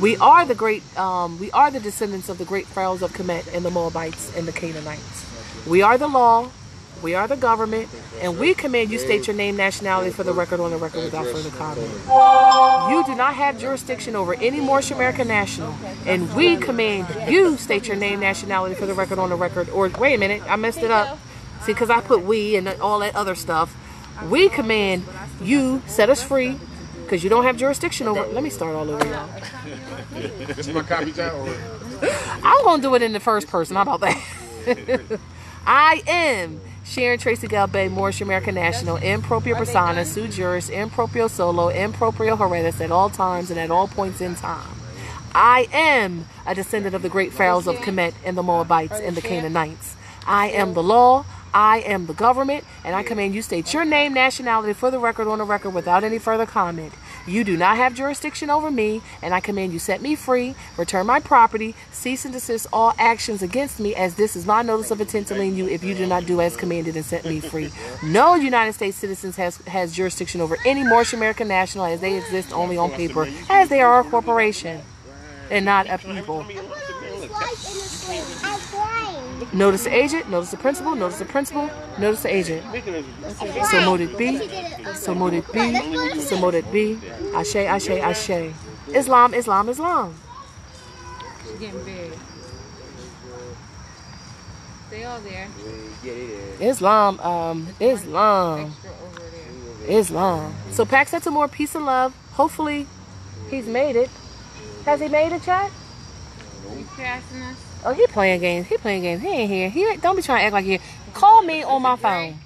We are the great, um, we are the descendants of the great pharaohs of Kemet and the Moabites and the Canaanites. We are the law, we are the government, and we command you state your name, nationality for the record on the record without further comment. You do not have jurisdiction over any Moorish American national, and we command you state your name, nationality for the record on the record. Or wait a minute, I messed it up. See, because I put we and all that other stuff. We command you set us free, because you don't have jurisdiction over. Let me start all over, y'all. This my copy I'm gonna do it in the first person. How about that? I am Sharon Tracey Gale Bey, Moorish American National, improprio persona, sui juris, improprio solo, improprio haeredis at all times and at all points in time. I am a descendant of the great pharaohs of Kemet and the Moabites and the Canaanites. I am the law. I am the government, and I command you state your name, nationality for the record on the record without any further comment. You do not have jurisdiction over me, and I command you set me free, return my property, cease and desist all actions against me, as this is my notice of intent to lien you if you do not do as commanded and set me free. No United States citizens has, has jurisdiction over any Moorish American national as they exist only on paper, as they are a corporation and not a people. Notice the agent, notice the principal, notice the principal, notice the agent. So mote it be, so mote it be, so mote it be. Ashe, Ashe, Ashe. Islam, Islam, Islam. She's getting big. They all there. Islam, um, Islam, Extra over there. Islam. So Pax et Amor peace and love. Hopefully, he's made it. Has he made it, chat? You passing us? Oh, he playing games. He playing games. He ain't here. He ain't, don't be trying to act like he. Call me on my phone.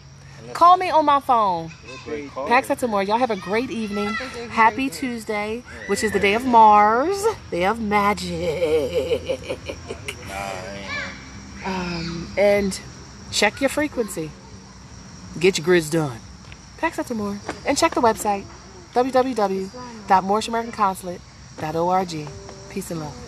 Call me on my phone. Pax et Amor. Y'all have a great evening. Happy Tuesday, which is the day of Mars, day of magic. Um, and check your frequency. Get your grids done. Text that to more. And check the website www.moorishamericanconsulate.org. Peace and love.